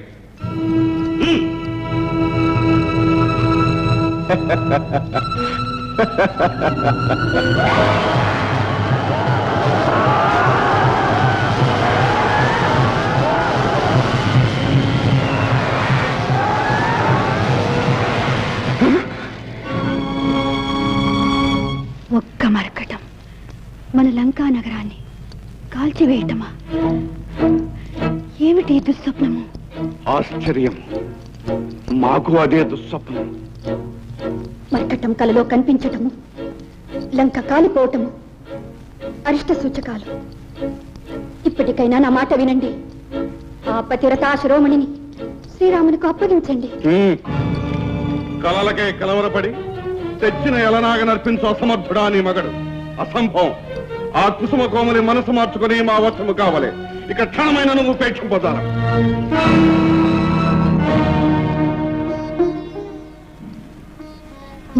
ha లంకా నగరాన్ని కాల్చివేయటమా? ఏమిటి దుస్వప్నము? ఆశ్చర్యం. మాకు అదే దుస్వప్నం. మరకటం కలలో కనిపించటము లంక కాలిపోవటము అరిష్ట సూచకాలు. ఇప్పటికైనా నా మాట వినండి. ఆ పతిరతా శిరోమణిని శ్రీరామునికి అప్పగించండి. కలలకే కలవరపడి తెచ్చిన ఎలనాగ నర్పించు అసమర్థుడా నీ మగడు. అసంభవం. ఆ కుసుమ కోమలి మనసు మార్చుకుని మా వశము కావలే. ఇక క్షణమైన నువ్వు ఉపేక్షింపదారా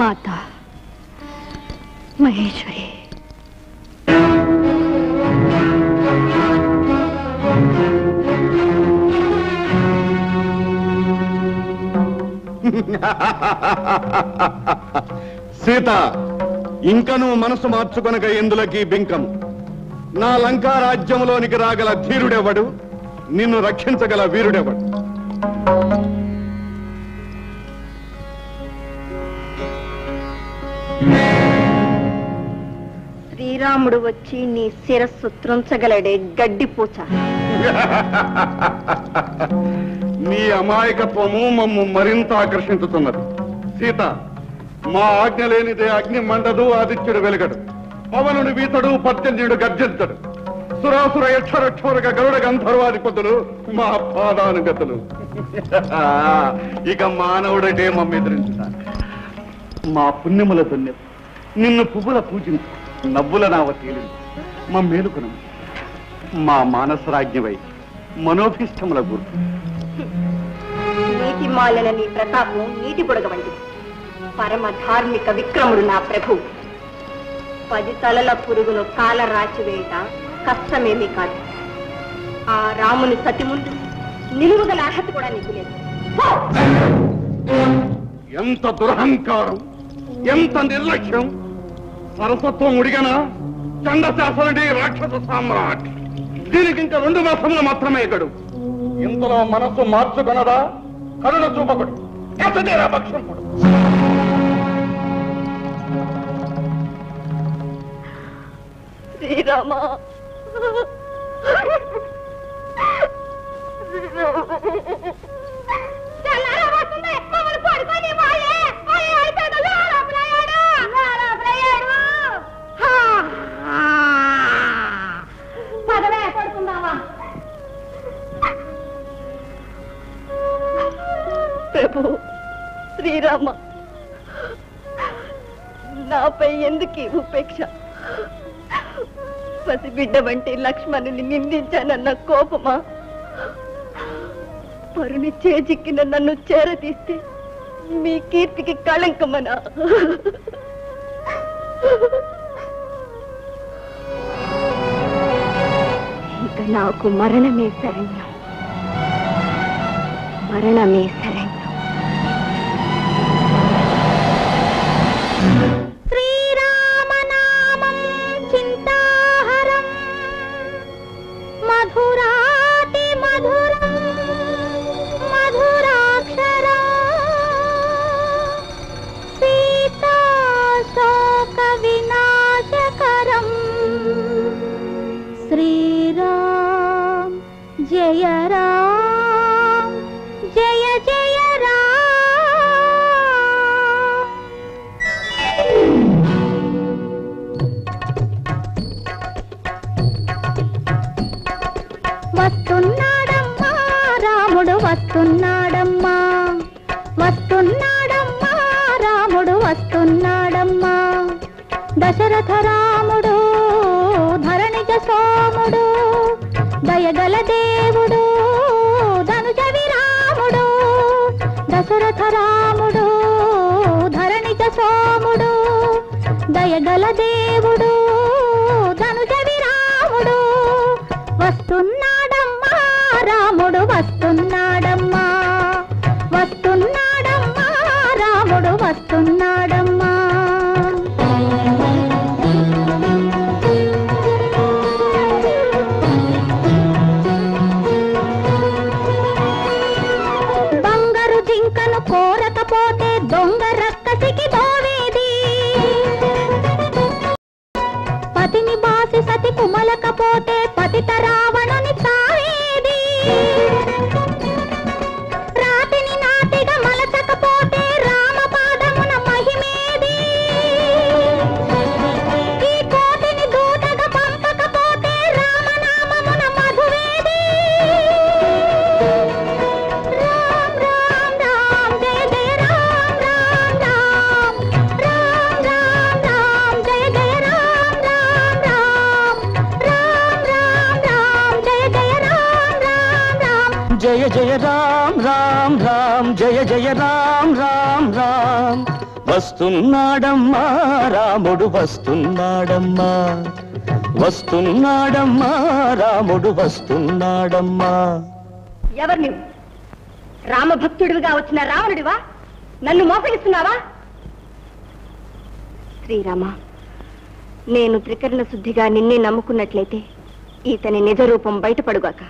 మాత మహేశ్వరి. సీత ఇంక నువ్వు మనసు మార్చుకొనక ఎందులకి బింకం? నా లంకా రాజ్యంలోనికి రాగల ధీరుడెవడు? నిన్ను రక్షించగల వీరుడెవడు? శ్రీరాముడు వచ్చి నీ శిరస్సు త్రుంచగలడే గడ్డిపూచ. నీ అమాయకత్వము మమ్ము మరింత ఆకర్షించుతున్నది. సీత మా ఆజ్ఞ లేనిదే అగ్ని మండదు ఆదిత్యుడు వెలుగడు. పవనుడు వీతడు పత్యంజుడు గర్జించడు. సురాసుర యక్షరక్షరక గరుడ గంధర్వాధిపతులు మా పాదానుగతులు. ఇక మానవుడటే మమ్మెదిరించుట మా పుణ్యముల దున్యం నిన్ను పువ్వుల పూజించు నవ్వుల నావ తేలించు. మా మేలుకును మా మానసరాజ్ఞవై మనోభీష్టముల గుర్తు. నీటి మాలిన నీ ప్రతాపం నీటి బుడగ వంటిది. పరమ ధార్మిక విక్రముడు నా ప్రభు. పది తలల పురుగును కాల రాచివేయట కష్టమేమీ కాదు. ఆ రాముని సతి ముందు నిలువగల అర్హత కూడా నీకు లేదు. ఎంత దురహంకారం ఎంత నిర్లక్ష్యం. సరసత్వం ఉడిగన? చండశాసనుడి రాక్షస సామ్రాట్. దీనికి ఇంకా రెండు మాసములు మాత్రమే గడు ఇంతలో మనస్సు మార్చుకొనదా? కరుణ చూపకడు ఎత్తదేరా భక్షంపుడు శ్రీరామ. శ్రీరామా ప్రభు. శ్రీరామ నాపై ఎందుకు ఉపేక్ష? పసిబిడ్డ వంటి లక్ష్మణుని నిందించానన్న కోపమా? పరుని చేజిక్కిన నన్ను చేరదీస్తే మీ కీర్తికి కళంకమనా? ఇక నాకు మరణమే శరణ్యం. మరణమే శరణ్యం. వస్తున్నాడమ్మా. వస్తున్నాడమ్మా. రాముడు వస్తున్నాడమ్మా. దశరథ రాముడు ధరణిజ సోముడు దయగల దేవుడు ధనుజ విరాముడు దశరథ రాముడు ధరణిజ సోముడు దయగల దేవుడు వస్తున్నాడమ్మా రాముడు వస్తున్నాడమ్మా. వస్తున్నాడమ్మా రాముడు వస్తున్నాడమ్మా. ఎవరు నువ్వు రామభక్తుడివిగా వచ్చిన రావణుడివా? నన్ను మోసగిస్తున్నావా? శ్రీరామ నేను త్రికరణ శుద్ధిగా నిన్నే నమ్ముకున్నట్లయితే ఈతని నిజరూపం బయటపడుగాక.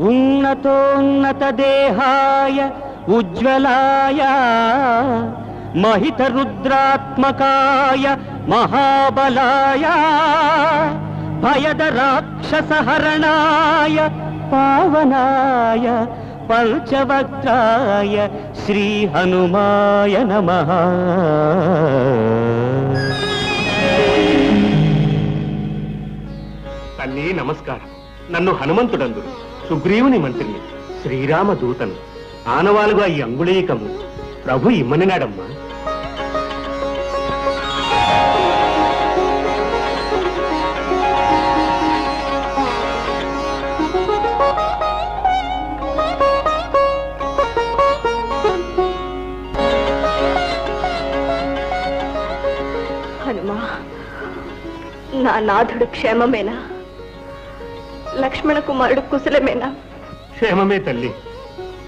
ఉన్నతోన్నత దేహాయ ఉజ్వలాయ మహిత రుద్రాత్మకాయ మహాబలాయ భయద రాక్షసహరణాయ పావనాయ పంచవక్త్రాయ శ్రీ హనుమాయ నమః. తల్లి నమస్కారం. నన్ను హనుమంతుడందు సుగ్రీవుని మంత్రిని శ్రీరామ దూతను ఆనవాలుగా ఈ అంగుళీకము ప్రభు ఇమ్మనినాడమ్మా. హనుమా నా నాథుడు క్షేమమేనా? లక్ష్మణ కుమారుడు కుశలమేనా? క్షేమమే తల్లి.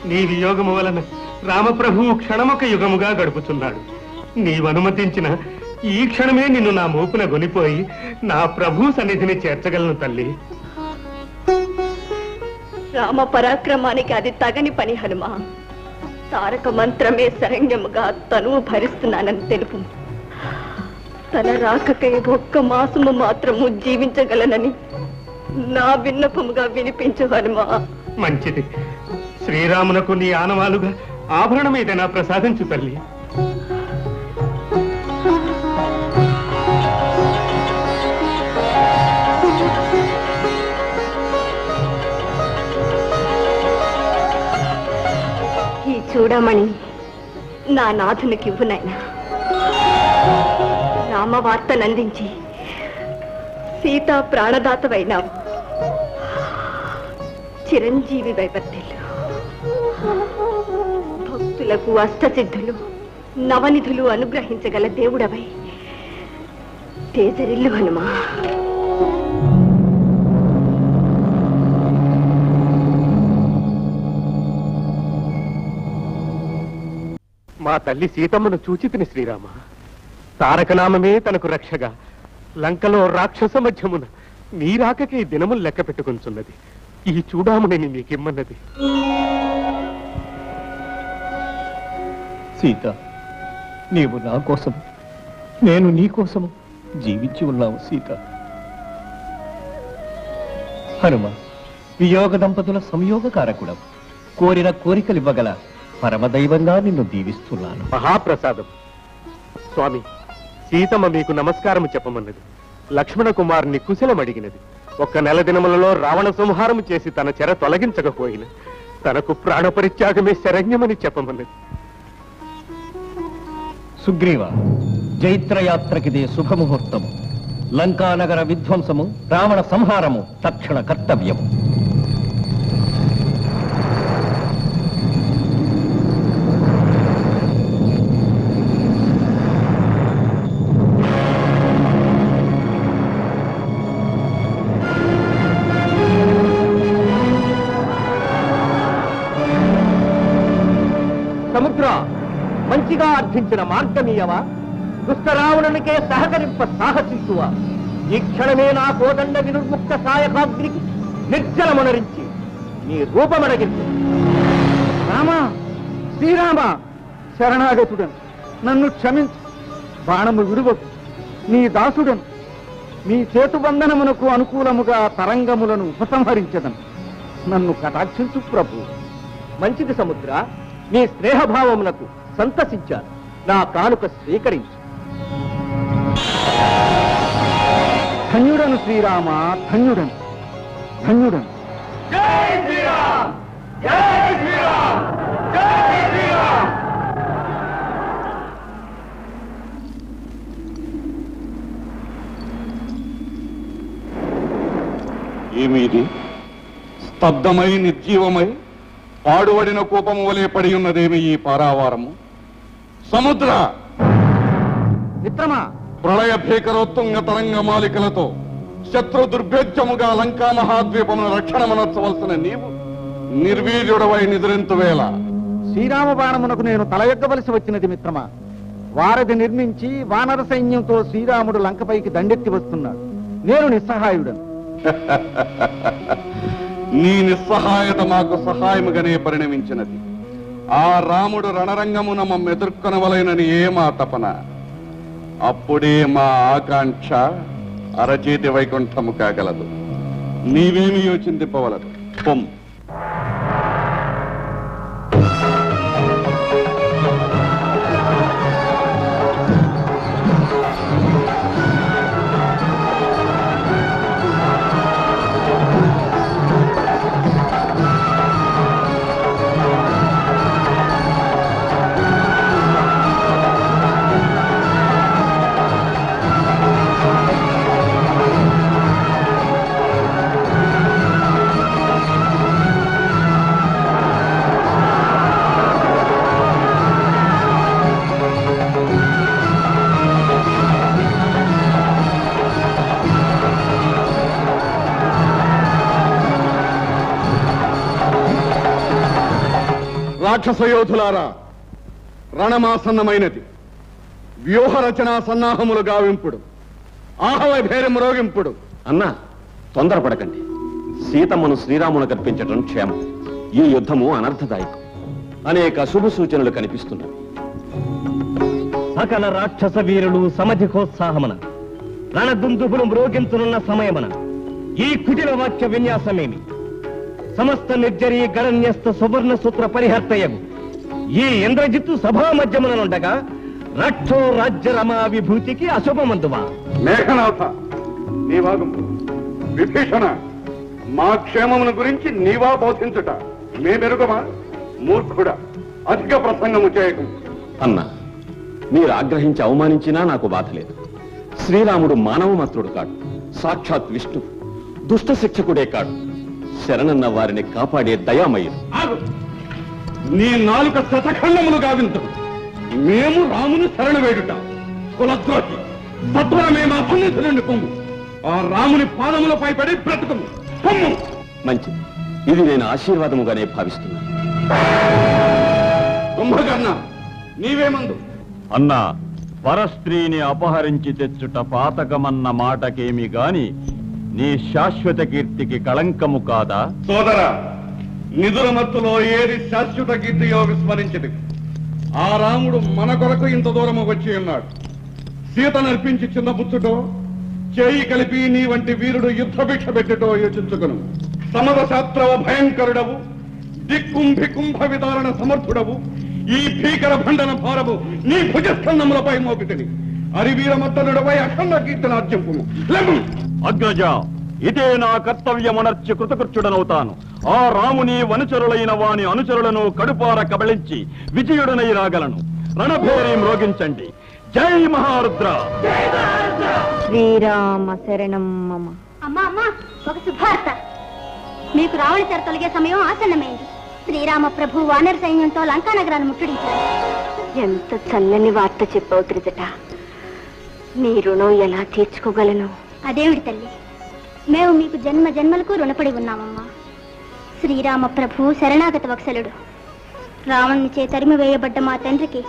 నీ వియోగము వలన రామప్రభువు క్షణమొక యుగముగా గడుపుతున్నాడు. నీవనుమతించిన ఈ క్షణమే నిన్ను నా మోపున గొనిపోయి నా ప్రభు సన్నిధిని చేర్చగలను తల్లి. రామ పరాక్రమానికి అది తగని పని హనుమా. తారక మంత్రమే శరణ్యముగా తనువు భరిస్తున్నానని తెలుపు. తన రాకకై ఒక్క మాసము మాత్రము జీవించగలనని నా విన్నపముగా వినిపించు హనుమా మంచిది. శ్రీరామునకు నీ ఆనవాలుగా ఆభరణం ఏదైనా ప్రసాదించు తల్లి ఈ చూడమణి నా నాథునికి ఇవ్వు నాయనా రామవార్తనందించి సీతా ప్రాణదాతవైనావు. చిరంజీవి వైపత్తిల్లు. భక్తులకు అష్టసిద్ధులు నవనిధులు అనుగ్రహించగల దేవుడవై తేజరిల్లు హనుమా. మా తల్లి సీతమ్మను చూచితిని శ్రీరామ. తారకనామమే తనకు రక్షగా. లంకలో రాక్షస మధ్యమున నీ రాకకి దినములు లెక్క పెట్టుకుంటున్నది ఈ చూడాముని నీకిమ్మన్నది సీత నీవు నా కోసం నేను నీ కోసం జీవించి ఉన్నావు సీత. హనుమ వియోగ దంపతుల సంయోగకారకుడం కోరిన కోరికలివ్వగల పరమదైవంగా నిన్ను దీవిస్తున్నాను. మహాప్రసాదం. స్వామి సీతమ్మ మీకు నమస్కారము చెప్పమన్నది. లక్ష్మణ కుమారుని కుశలం అడిగినది ఒక్క నెల దినములలో రావణ సంహారము చేసి తన చెర తొలగించకపోయిన తనకు ప్రాణపరిత్యాగమే శరణ్యమని చెప్పమన్నది. సుగ్రీవ జైత్రయాత్రకిదే శుభముహూర్తము. లంకానగర విధ్వంసము రావణ సంహారము తక్షణ కర్తవ్యము. మంచిగా మార్గమీయవా దుష్టరావణునికే సహకరింప సాహసించువా? ఈ క్షణమే నా కోదండ వినుర్ముక్త సాయకాగ్నికి నిర్జలమునరించి నీ రూపమడగించు. రామా శ్రీరామ శరణాగతుడను నన్ను క్షమించు. బాణము విడువకు. నీ దాసుడను నీ చేతుబంధనమునకు అనుకూలముగా తరంగములను ఉపసంహరించదను. నన్ను కటాక్షించు ప్రభు. మంచిది సముద్ర నీ స్నేహభావమునకు సంతసించాను నా కానుక స్వీకరించు. ధన్యుడను శ్రీరామ ధన్యుడను ధన్యుడను. ఏమిది? స్తబ్దమై నిర్జీవమై పాడుబడిన కూపము వలె పడి ఉన్నదేమి ఈ పారావారము? సముద్ర. మిత్రమా ప్రళయ భీకరోత్తుంగ తరంగ మాలికలతో శత్రు దుర్భేద్యముగా లంకా మహాద్వీపమును రక్షణమనర్చవలసిన నీవు నిర్వీర్యుడవై నిద్రింతు వేళ. శ్రీరామ బాణమునకు నేను తల ఎక్కవలసి వచ్చినది మిత్రమా? వారధి నిర్మించి వానర సైన్యంతో శ్రీరాముడు లంకపైకి దండెత్తి వస్తున్నాడు. నేను నిస్సహాయుడను. నీ నిస్సహాయత మాకు సహాయముగానే పరిణమించినది. ఆ రాముడు రణరంగమున మమ్మ ఎదుర్కొనవలైనని ఏ మా తపన అప్పుడే మా ఆకాంక్ష అరచేతి వైకుంఠము కాగలదు. నీవేమి యోచిందిప్పవలదు పొమ్ రాక్షస యోధులారా రణమాసన్నమైనది. వ్యూహ రచన సన్నాహములు గావింపుడు. ఆహవ భేరి మ్రోగింపుడు అన్నా తొందరపడకండి. సీతమ్మను శ్రీరామును కల్పించటం క్షేమం. ఈ యుద్ధము అనర్థదాయకం. అనేక శుభ సూచనలు కనిపిస్తున్నవి సకల రాక్షస వీరులు సమధికోత్సాహమున రణదుందుబులు మ్రోగించునున్న సమయమున ఈ కుటిల వాక్య విన్యాసమేమి? సమస్త నిర్జరీ గణన్యస్త సువర్ణ సూత్ర పరిహర్తయగు. ఈ ఇంద్రజిత్తు సభా మధ్యముననుండగా రక్షో రాజ్య రమా విభూతికి అశుభమందువా. మేఘనాథ నీవాగం విభీషణ మా క్షేమమును గురించి నీవా బోధించుట. మేమెరుగమా మూర్ఖుడా అధిక ప్రసంగము చేయకు. అన్నా మీరు ఆగ్రహించి అవమానించినా నాకు బాధ లేదు. శ్రీరాముడు మానవ మాత్రుడు కాడు సాక్షాత్ విష్ణు దుష్ట శిక్షకుడే కాడు. శరణన్న వారిని కాపాడే దయామయుడు నీ నాలుక శతఖండములు గావించు. మేము రాముని శరణ వేడుట. కులద్రోహి సత్వరమే మా సన్నిధి నుండి పొమ్ము ఆ రాముని పాదములపై పడి బ్రతుకము. పొమ్ము. మంచిది ఇది నేను ఆశీర్వాదముగానే భావిస్తున్నాను కుంభకర్ణ నీవేమందు? అన్నా పరస్త్రీని అపహరించి తెచ్చుట పాతకమన్న మాటకేమి గాని నీ శాశ్వత కీర్తికి కళంకము కాదా? సోదర నిధుల మత్తులో ఏది శాశ్వత కీర్తియో విస్మరించింది. ఆ రాముడు మన కొరకు ఇంత దూరము వచ్చి ఉన్నాడు. సీత నర్పించి చిన్న బుచ్చుటో చేయి కలిపి నీ వంటి వీరుడు యుద్ధ భిక్ష పెట్టటో యోచించుకును. సమర శాస్త్రవ భయంకరుడవు దిక్కుంభికుంభ విధారణ సమర్థుడవు. ఈ భీకర భండన భారము నీ భుజస్కంధములపై మోపితిని. అఖండ కీర్తనార్జంపు అగ్రజ ఇదే నా కర్తవ్యమనర్చి కృతకృత్యుడనవుతాను. ఆ రాముని వనుచరులైన వాని అనుచరులను కడుపార కబళించి విజయుడనై రాగలను. రణభేరి మ్రోగించండి జై మహారుద్ర! శ్రీరామ శరణం మమ. అమ్మా అమ్మా ఒక శుభార్త మీకు రావణ చెర తొలగే సమయం ఆసన్నమైంది. శ్రీరామ ప్రభు వానర సైన్యంతో లంకా నగరాన్ని ముట్టడించారు. ఎంత చల్లని వార్త చెప్పావు త్రిజట. నీ రుణం ఎలా తీర్చుకోగలను? అదేమిటి తల్లి? మేము మీకు జన్మ జన్మలకు రుణపడి ఉన్నామమ్మా. శ్రీరామ ప్రభు శరణాగత వత్సలుడు రావణుని చే తరిమి వేయబడ్డ మా తండ్రికి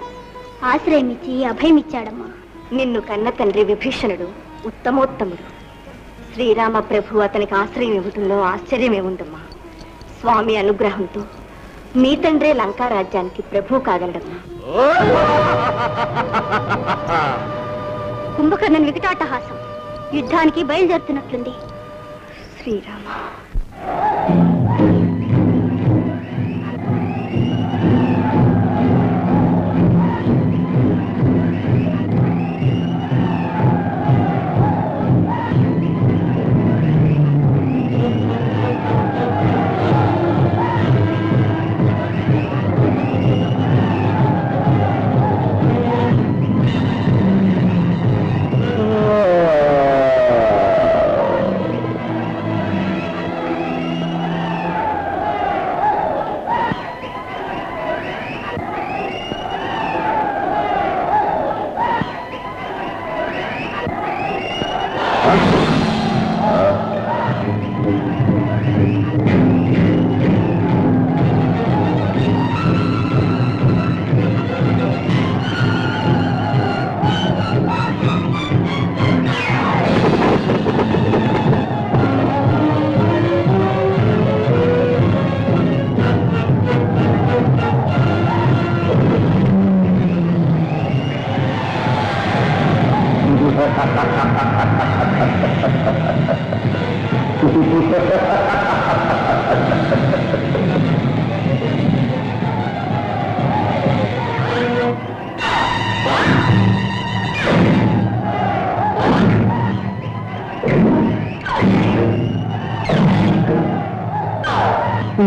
ఆశ్రయమిచ్చి అభయమిచ్చాడమ్మా. నిన్ను కన్న తండ్రి విభీషణుడు ఉత్తమోత్తముడు. శ్రీరామ ప్రభు అతనికి ఆశ్రయం ఇవ్వటంలో ఆశ్చర్యమే ఉందమ్మా. స్వామి అనుగ్రహంతో మీ తండ్రే లంకా రాజ్యానికి ప్రభు కాగలడమ్మా. కుంభకర్ణన్ వికటాటహాసం యుద్ధానికి బయలుదేరుతున్నట్లుంది. శ్రీరామ.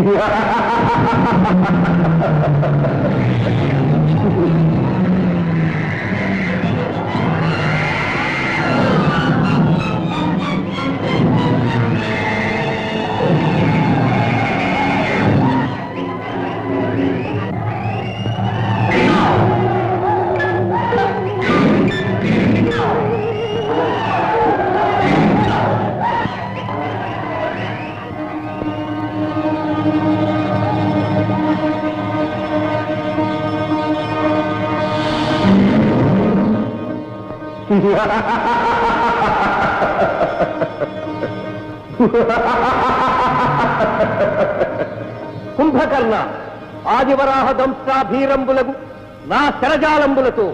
Hahaha కుంభకర్ణ ఆదివరాహ దంశాభీరంబులకు నా శరజాలంబులతో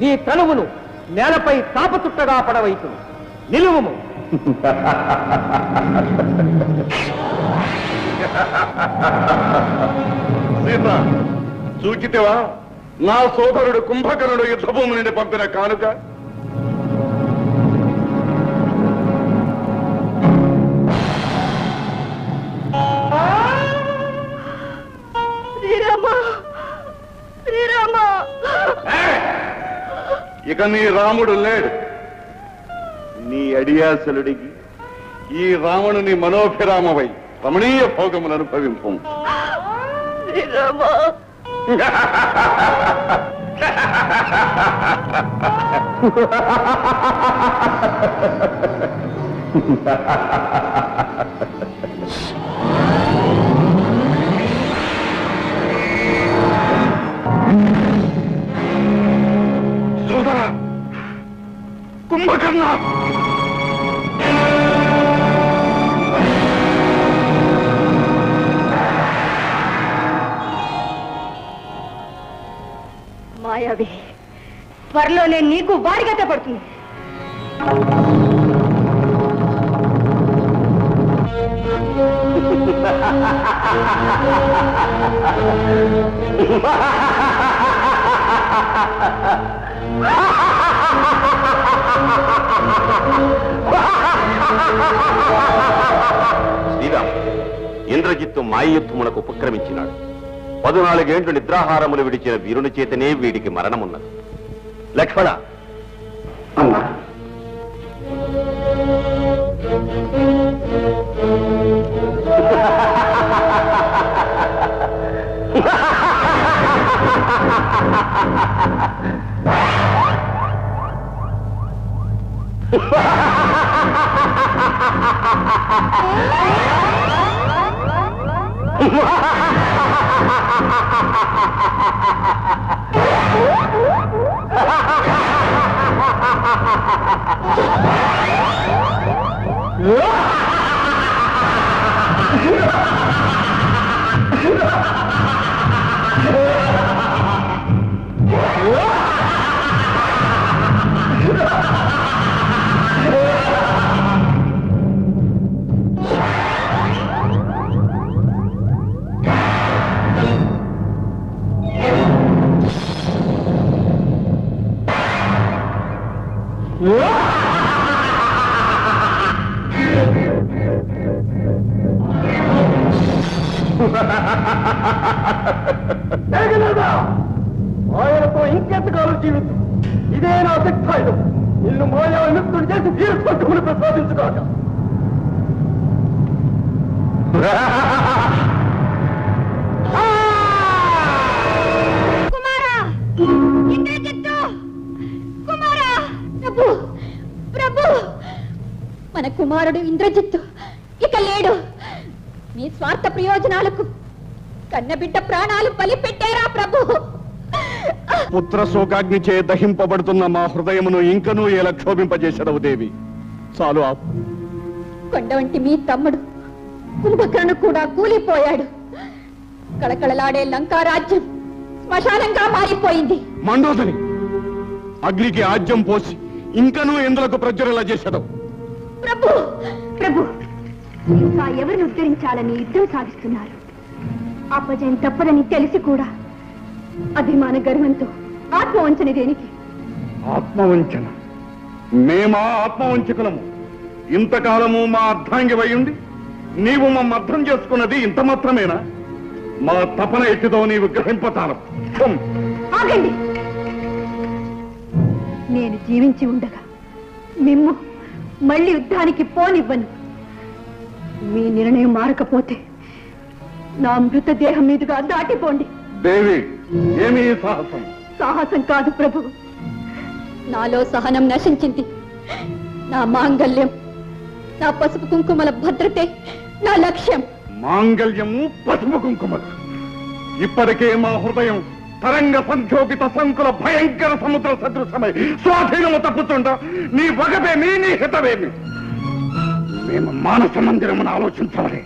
నీ తనువును నేలపై తాపచుట్టగా పడవైతు నిలువుము. సీత చూచితివా? నా సోదరుడు కుంభకర్ణుడు యుద్ధభూమి నుండి పంపిన కానుక? ఇక నీ రాముడు లేడు నీ అడియాసలుడికి ఈ రావణుని మనోభిరామవై రమణీయ భోగమును అనుభవింపు శ్రీరామ సోదరా కుంభకర్ణ మాయావి త్వరలోనే నీకు వారిగత పడుతుంది Ha ha ha ha! Sriram Indrajit మాయయుద్ధమునకు ఉపక్రమించినాడు. పదునాలుగేండ్లు నిద్రాహారములు విడిచిన వీరుని చేతనే వీడికి మరణమున్నది. లక్ష్మణ! అన్నా Yeah! నిన్ను మాయా చేసి తీర్పట్టుకుని ప్రసాదించుకోక ఇంద్రజిత్తు ప్రభు! మన కుమారుడు ఇంద్రజిత్తు ఇక లేడు. మీ స్వార్థ ప్రయోజనాలకు కన్నబిడ్డ ప్రాణాలు బలి పెట్టారా ప్రభు? పుత్ర శోకాగ్ని చే దహింపబడుతున్న మా హృదయమును ఇంకనూ ఎలా క్షోభింపజేశాడవు దేవి? చాలు ఆపు. కొండ వంటి మీ తమ్ముడు కుంభకర్ణు కూడా కూలిపోయాడు. కళకళలాడే లంకారాజ్యం శ్మశానంగా మారిపోయింది. మండోదరి అగ్నికి ఆజ్యం పోసి ఇంకనూ ఎందులకు ప్రజ్వరలా చేశాడు ప్రభు ప్రభు ఇంకా ఎవరిని ఉద్ధరించాలని యుద్ధం సాగిస్తున్నారు? అపజయం తప్పదని తెలిసి కూడా అభిమాన గర్వంతో ఆత్మవంచని దేనికి? ఆత్మవంచన. మేమా ఆత్మవంచకులము? ఇంతకాలము మా అర్ధాంగి ఉండి నీవు మమ్మ అర్థం చేసుకున్నది ఇంత మాత్రమేనా? మా తపన ఎట్టిదో నీవు గ్రహింపతాను. ఆగండి. నేను జీవించి ఉండగా మిమ్ము మళ్ళీ యుద్ధానికి పోనివ్వను. మీ నిర్ణయం మారకపోతే నా మృతదేహం మీదుగా దాటిపోండి. దేవి ఏమి సాహసం? సాహసం కాదు ప్రభు. నాలో సహనం నశించింది. నా మాంగల్యం నా పసుపు కుంకుమల భద్రతే నా లక్ష్యం. మాంగళ్యము పసుపు కుంకుమలు. ఇప్పటికే మా హృదయం తరంగ సంక్షోభిత సంకుల భయంకర సముద్ర సదృశమై స్వాధీనము తప్పుతుండ నీ వగవేమి నీ హితవేమి. మేము మానస మందిరమును ఆలోచించాలి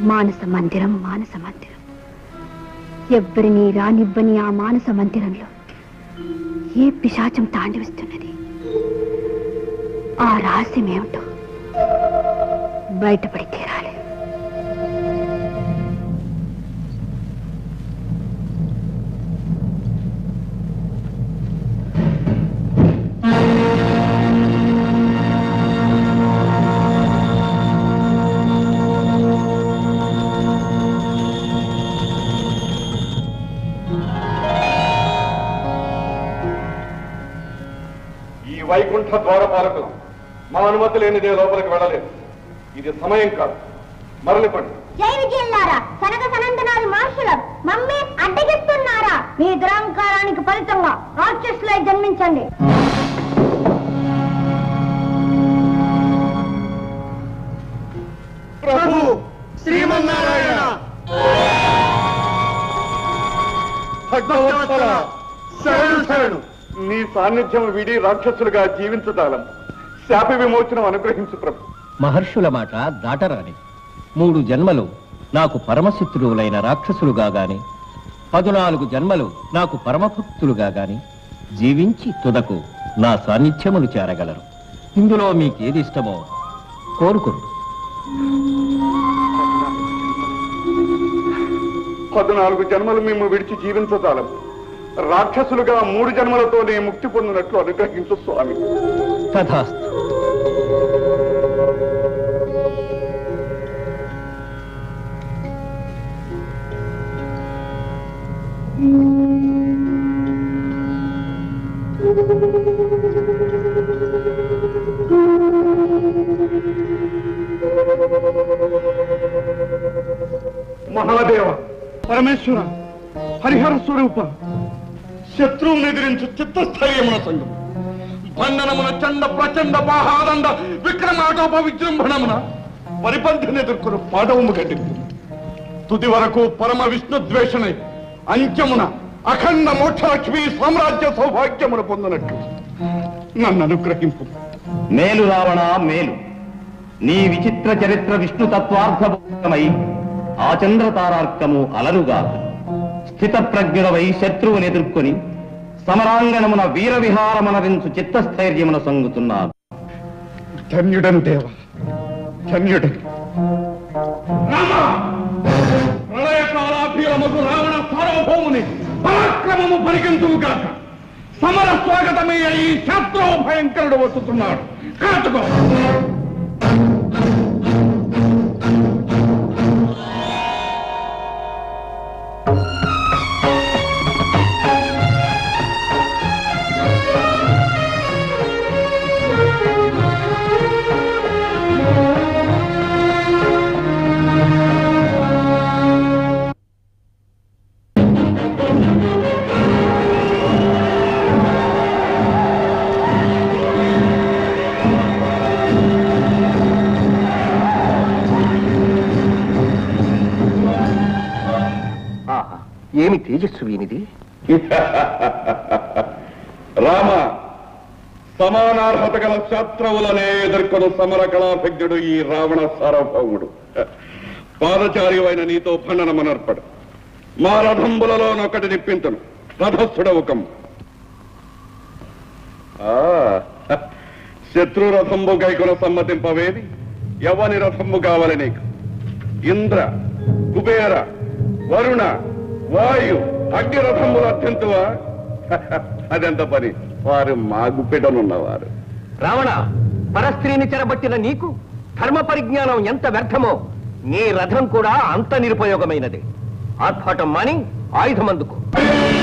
మానస మందిరం మానస మందిరం. ఎవ్వరిని రానివ్వని ఆ మానస మందిరంలో ఏ పిశాచం తాండవిస్తున్నది? ఆ రహస్యం ఏమిటో బయటపడి తీరాలి. వైకుంఠ ద్వారపాలకులు. మా అనుమతి లేనిదే లోపలికి వెళ్ళలేదు. ఇది సమయం కాదు. మరలిపండి జై విజయులారా సనగ సనందనాలు మహర్షుల మమ్మీ అడ్డగిస్తున్నారా? మీ దురహంకారానికి ఫలితంగా రాక్షసులై జన్మించండి. ప్రభు శ్రీమన్నారాయణ. శరణు శరణు. నీ సాన్నిధ్యం విడి రాక్షసులుగా జీవించటాలం శాప విమోచనం అనుగ్రహించు ప్రభు. మహర్షుల మాట దాటరాని. మూడు జన్మలు నాకు పరమశత్రువులైన రాక్షసులుగా గాని పదునాలుగు జన్మలు నాకు పరమభక్తులుగా గాని జీవించి తుదకు నా సాన్నిధ్యములు చేరగలరు. ఇందులో మీకు ఏది ఇష్టమో కోరుకోరు పద్నాలుగు జన్మలు మేము విడిచి జీవించజాలం రాక్షసులుగా మూడు జన్మలతోనే ముక్తి పొందినట్లు అనుగ్రహించు స్వామి. తథాస్తు. మహాదేవ పరమేశ్వర హరిహర స్వరూప. శత్రువును ఎదిరించు చిత్తస్థైర్యమున సంగం. బంధనమున చండ ప్రచండ బాహాదండ విక్రమాటోప విజృంభణమున పరిపంథిని ఎదుర్కొను పాదవము గడ్డింది తుది వరకు పరమ విష్ణు ద్వేషణై అంత్యమున అఖండ మోక్షలక్ష్మి సామ్రాజ్య సౌభాగ్యమును పొందినట్టు నన్ను అనుగ్రహింపు. మేలు రావణ మేలు. నీ విచిత్ర చరిత్ర విష్ణు తత్వార్థమై ఆ చంద్రతారార్కము అలరుగా స్థితప్రజ్ఞుడవై శత్రువుని ఎదుర్కొని సమరాంగణమున వీర విహారమనరించు చిత్తస్థైర్యమున సంగుతున్నారు ధన్యుడను దేవ ధన్యుడను. ప్రళయకాలాభీరముకు రావణ సార్వభౌముని పరాక్రమము పరిగెంతువు సమర స్వాగతమయ్య ఈ శత్రువు భయంకరుడు వస్తున్నాడు కాచుకో! సమానార్హత గల శత్రువులనే ఎదుర్కొను సమర కళాభిజ్ఞుడు ఈ రావణ సార్వభౌముడు. పాదచార్యువైన నీతో భండనమనర్పడు. మా రథంబులలో నొకటి రథస్థుడవుకం. ఆ, శత్రు రథంబు గైకుల సమ్మతింపవేది? ఎవని రథంబు కావాలి నీకు. ఇంద్ర కుబేర వరుణ వాయు అగ్ని రథంబులు అత్యంతువా అదెంత పని. వారు మాగుపిటనున్నవారు రావణ పరస్త్రీని చెరబట్టిన నీకు ధర్మ పరిజ్ఞానం ఎంత వ్యర్థమో నీ రథం కూడా అంత నిరుపయోగమైనది. ఆర్భాటం మాని ఆయుధమందుకు. అందుకు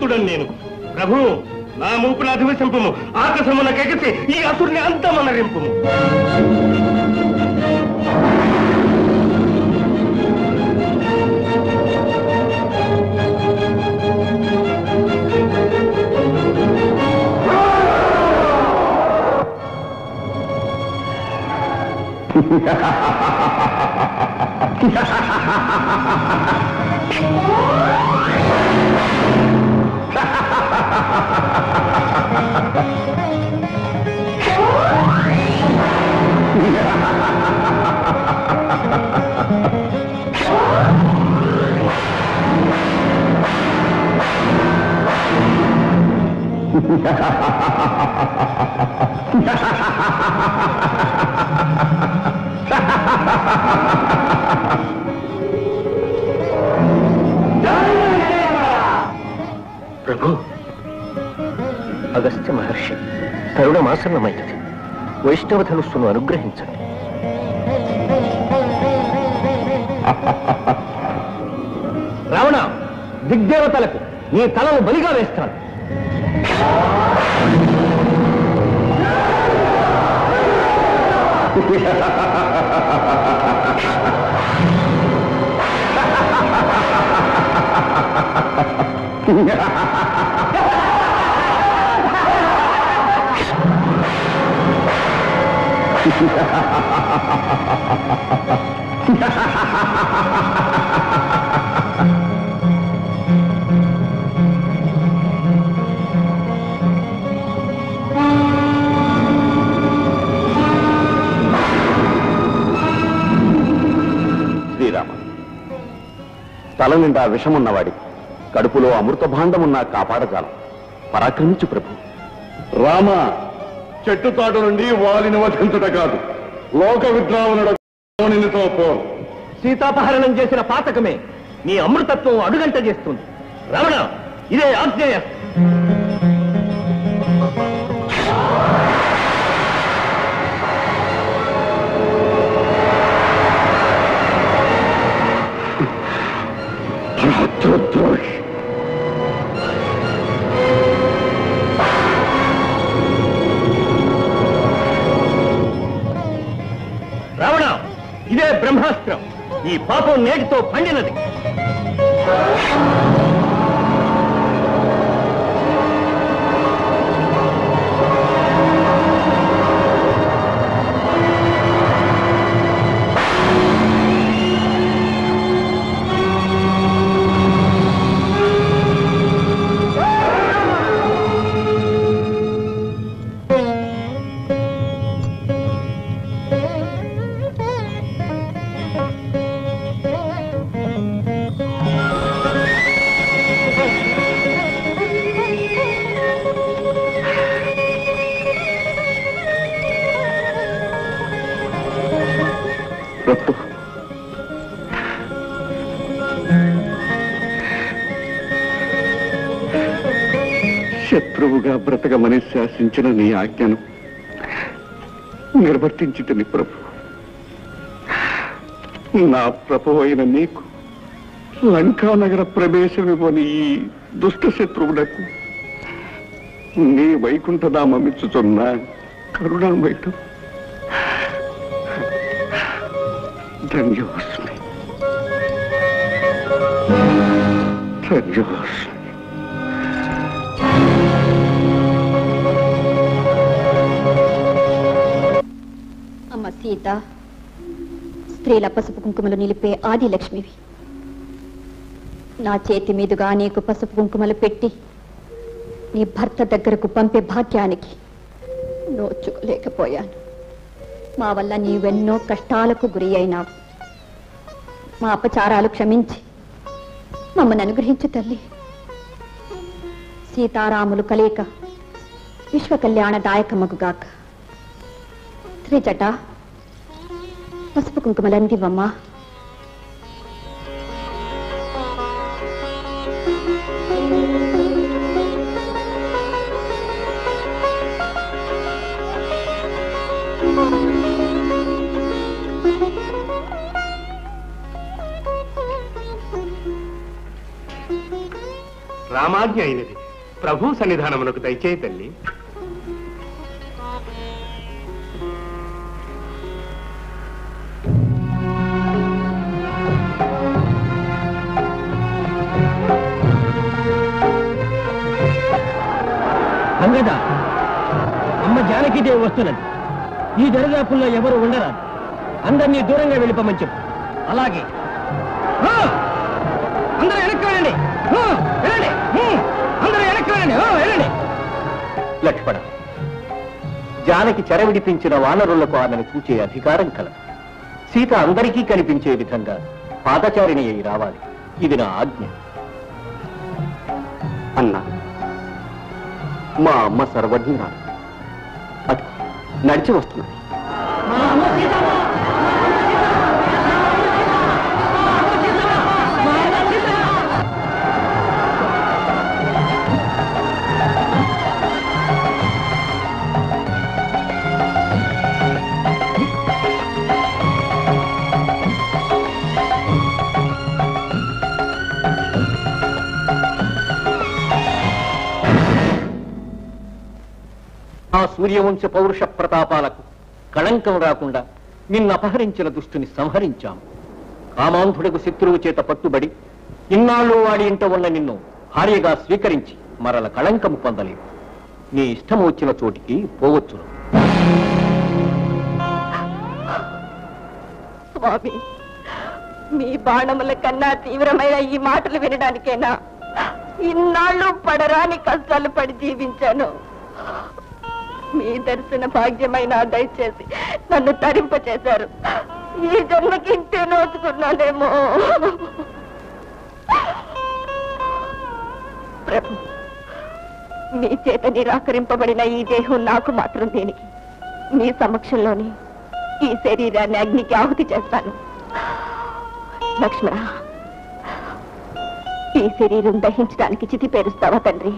దూతుడని నేను. ప్రభు నా మూపును అధివసింపము. ఆకాశమున కెగసి ఈ అసురుని అంతమన రింపుము ha ha ha ha ప్రభు అగస్త్య మహర్షి తరుణ మాసన్నమైనది వైష్ణవ ధనుస్సును అనుగ్రహించండి. రావణ దిగ్దేవతలకు నీ తలను బలిగా వేస్తాను. శ్రీరామ. తల నిండా విషమున్నవాడి కడుపులో అమృత భాండమున్నా కాపాడజాలం పరాక్రమించు ప్రభు. రామ. చెట్టు తాటు నుండి వాలిని వధించుట కాదు. లోక విద్రావణుడతో పోరు సీతాపహరణం చేసిన పాతకమే నీ అమృతత్వం అడుగంట చేస్తుంది. రమణ ఇదే ఆజ్ఞేయ నేటితో పండినది. శాసించిన నీ ఆజ్ఞను నిర్వర్తించుటని ప్రభు. నా ప్రభు అయిన నీకు లంకానగర ప్రవేశమివ్వని ఈ దుష్ట శత్రువులకు నీ వైకుంఠధామమిచ్చుచున్న కరుణామయుడు ధన్యోస్మి ధన్యోస్మి సీత స్త్రీల పసుపు కుంకుమలు నిలిపే ఆది లక్ష్మివి నా చేతి మీదుగా నీకు పసుపు కుంకుమలు పెట్టి నీ భర్త దగ్గరకు పంపే భాగ్యానికి నోచుకోలేకపోయాను. మా వల్ల నీవెన్నో కష్టాలకు గురి అయినావు. మా అపచారాలు క్షమించి మమ్మల్ని అనుగ్రహించు తల్లి. సీతారాములు కలయిక విశ్వ కళ్యాణదాయకమగుగాక త్రిజట పసుపు కుంకుమలందివమ్మా రామాజ్ఞ అయినది. ప్రభు సన్నిధానమునకు దయచేయి తల్లి. అంగద అమ్మ జానకిదేవి వస్తున్నది. ఈ దరిదాపుల్లో ఎవరు ఉండరాదు. అందరినీ దూరంగా వెళ్ళిపోమని చెప్పు. అలాగే! అందరూ వెనక్కి వెళ్ళండి! వెళ్ళండి! అందరూ వెనక్కి వెళ్ళండి. వెళ్ళండి. లక్ష్మణ జానకి చెర విడిపించిన వానరులకు ఆమెను చూచే అధికారం కలదు సీత అందరికీ కనిపించే విధంగా పాదచారిణి అయి రావాలి. ఇది నా ఆజ్ఞ. అన్నా మా అమ్మ సర్వజ్ఞరాలు అటు నడిచి వస్తున్నాడు ఆ సూర్యవంశ పౌరుష ప్రతాపాలకు కళంకం రాకుండా నిన్ను అపహరించిన దుష్టుని సంహరించాము. కామాంధుడకు శత్రువు చేత పట్టుబడి ఇన్నాళ్ళు వాడి ఇంట ఉన్న నిన్ను భార్యగా స్వీకరించి మరల కళంకము పొందలేవు. నీ ఇష్టం వచ్చిన చోటికి పోవచ్చును. స్వామి మీ బాణముల కన్నా తీవ్రమైన ఈ మాటలు వినడానికేనా? ఇన్నాళ్ళు పడరాని కష్టాలు పడి జీవించాను. మీ దర్శన భాగ్యమైన దయచేసి నన్ను తరింప చేశారు ఈ జన్మకి ఇంటే నోచుకున్నానేమో. ప్రభు మీ చేత నిరాకరింపబడిన ఈ దేహం నాకు మాత్రం దేనికి? మీ సమక్షంలోని ఈ శరీరాన్ని అగ్నికి ఆహుతి చేస్తాను. లక్ష్మణ ఈ శరీరం దహించడానికి చితి పేరుస్తావా తండ్రి?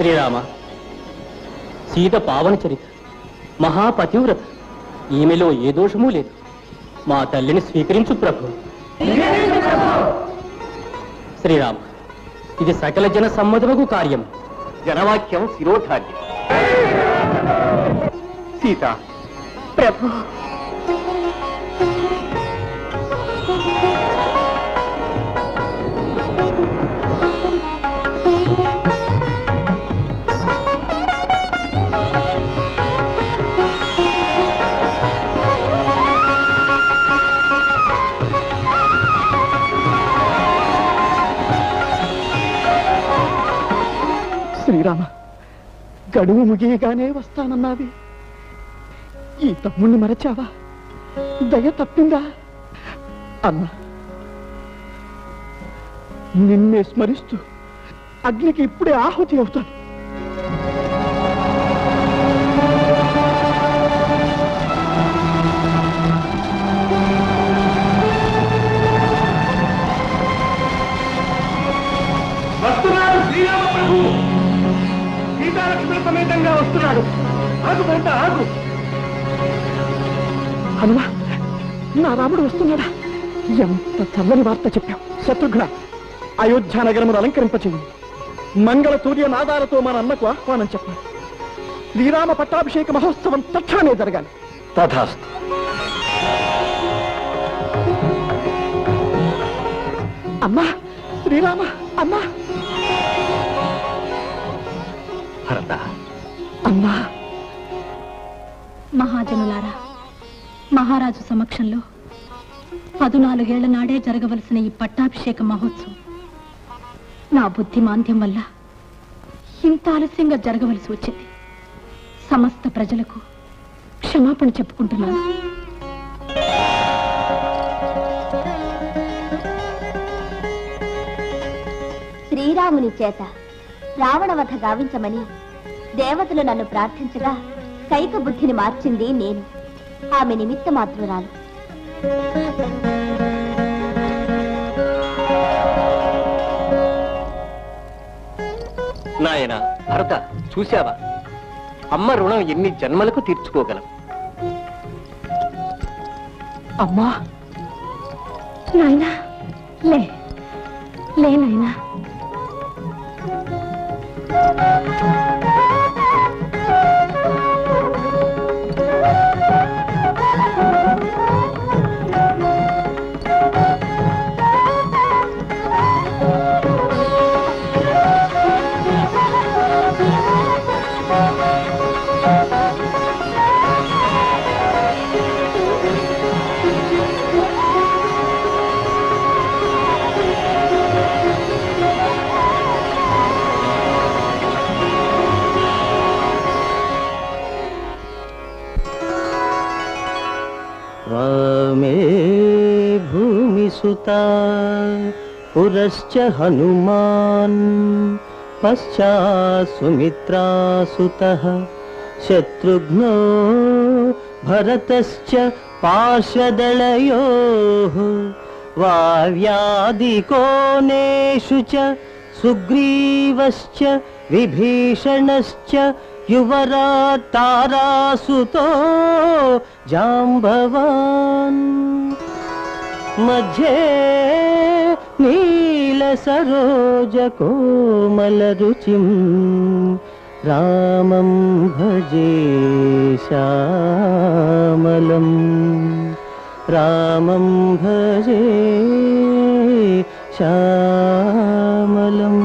శ్రీరామ సీత పావన చరిత మహాపతివ్రత. ఈమెలో ఏ దోషమూ లేదు. మా తల్లిని స్వీకరించు ప్రభు. శ్రీరామ ఇది సకల జన సమ్మతముకు కార్యం జనవాక్యం శిరోధార్యం. సీత ప్రభు! శ్రీరామ గడువు ముగియగానే వస్తానన్నావి. ఈ తమ్ముణ్ణి మరచావా? దయ తప్పిందా? అన్న నిన్నే స్మరిస్తూ అగ్నికి ఇప్పుడే ఆహుతి అవుతాను. రాముడు వస్తున్నాడా? ఎంత చల్లని వార్త చెప్పావు. శత్రుఘ్న అయోధ్య నగరమును అలంకరింపచేయి. మంగళ సూర్య నాదాలతో మన అన్నకు ఆహ్వానం చెప్పాలి శ్రీరామ పట్టాభిషేక మహోత్సవం తక్షణమే జరగాలి. తథాస్తు. అమ్మా శ్రీరామ అమ్మా. భరత. అమ్మా. మహాజనులారా మహారాజు సమక్షంలో పదునాలుగేళ్ళ నాడే జరగవలసిన ఈ పట్టాభిషేక మహోత్సవం. నా బుద్ధి మాంద్యం వల్ల ఇంత ఆలస్యంగా జరగవలసి వచ్చింది. సమస్త ప్రజలకు క్షమాపణ చెప్పుకుంటున్నాను. శ్రీరాముని చేత రావణవధ గావించమని దేవతలు నన్ను ప్రార్థించగా కైక బుద్ధిని మార్చింది నేను. ఆమె నిమిత్త మాత్రురాలు నాయన భరత చూశావా? అమ్మ రుణం ఎన్ని జన్మలకు తీర్చుకోగలం. అమ్మా. నాయనా లే లే నాయనా. भूमिसुता पुरश्च हनुमान् पश्चात् सुमित्रासुतः शत्रुघ्नो भरतश्च पार्श्वदलयोः। वाव्यादिकोणेषु च सुग्रीवश्च विभीषणश्च युवराट् तारासुतो जाम्बवान् मध्ये नीलसरोजकोमलरुचिम् रामं भजे श्यामलम् रामं भजे श्यामलम्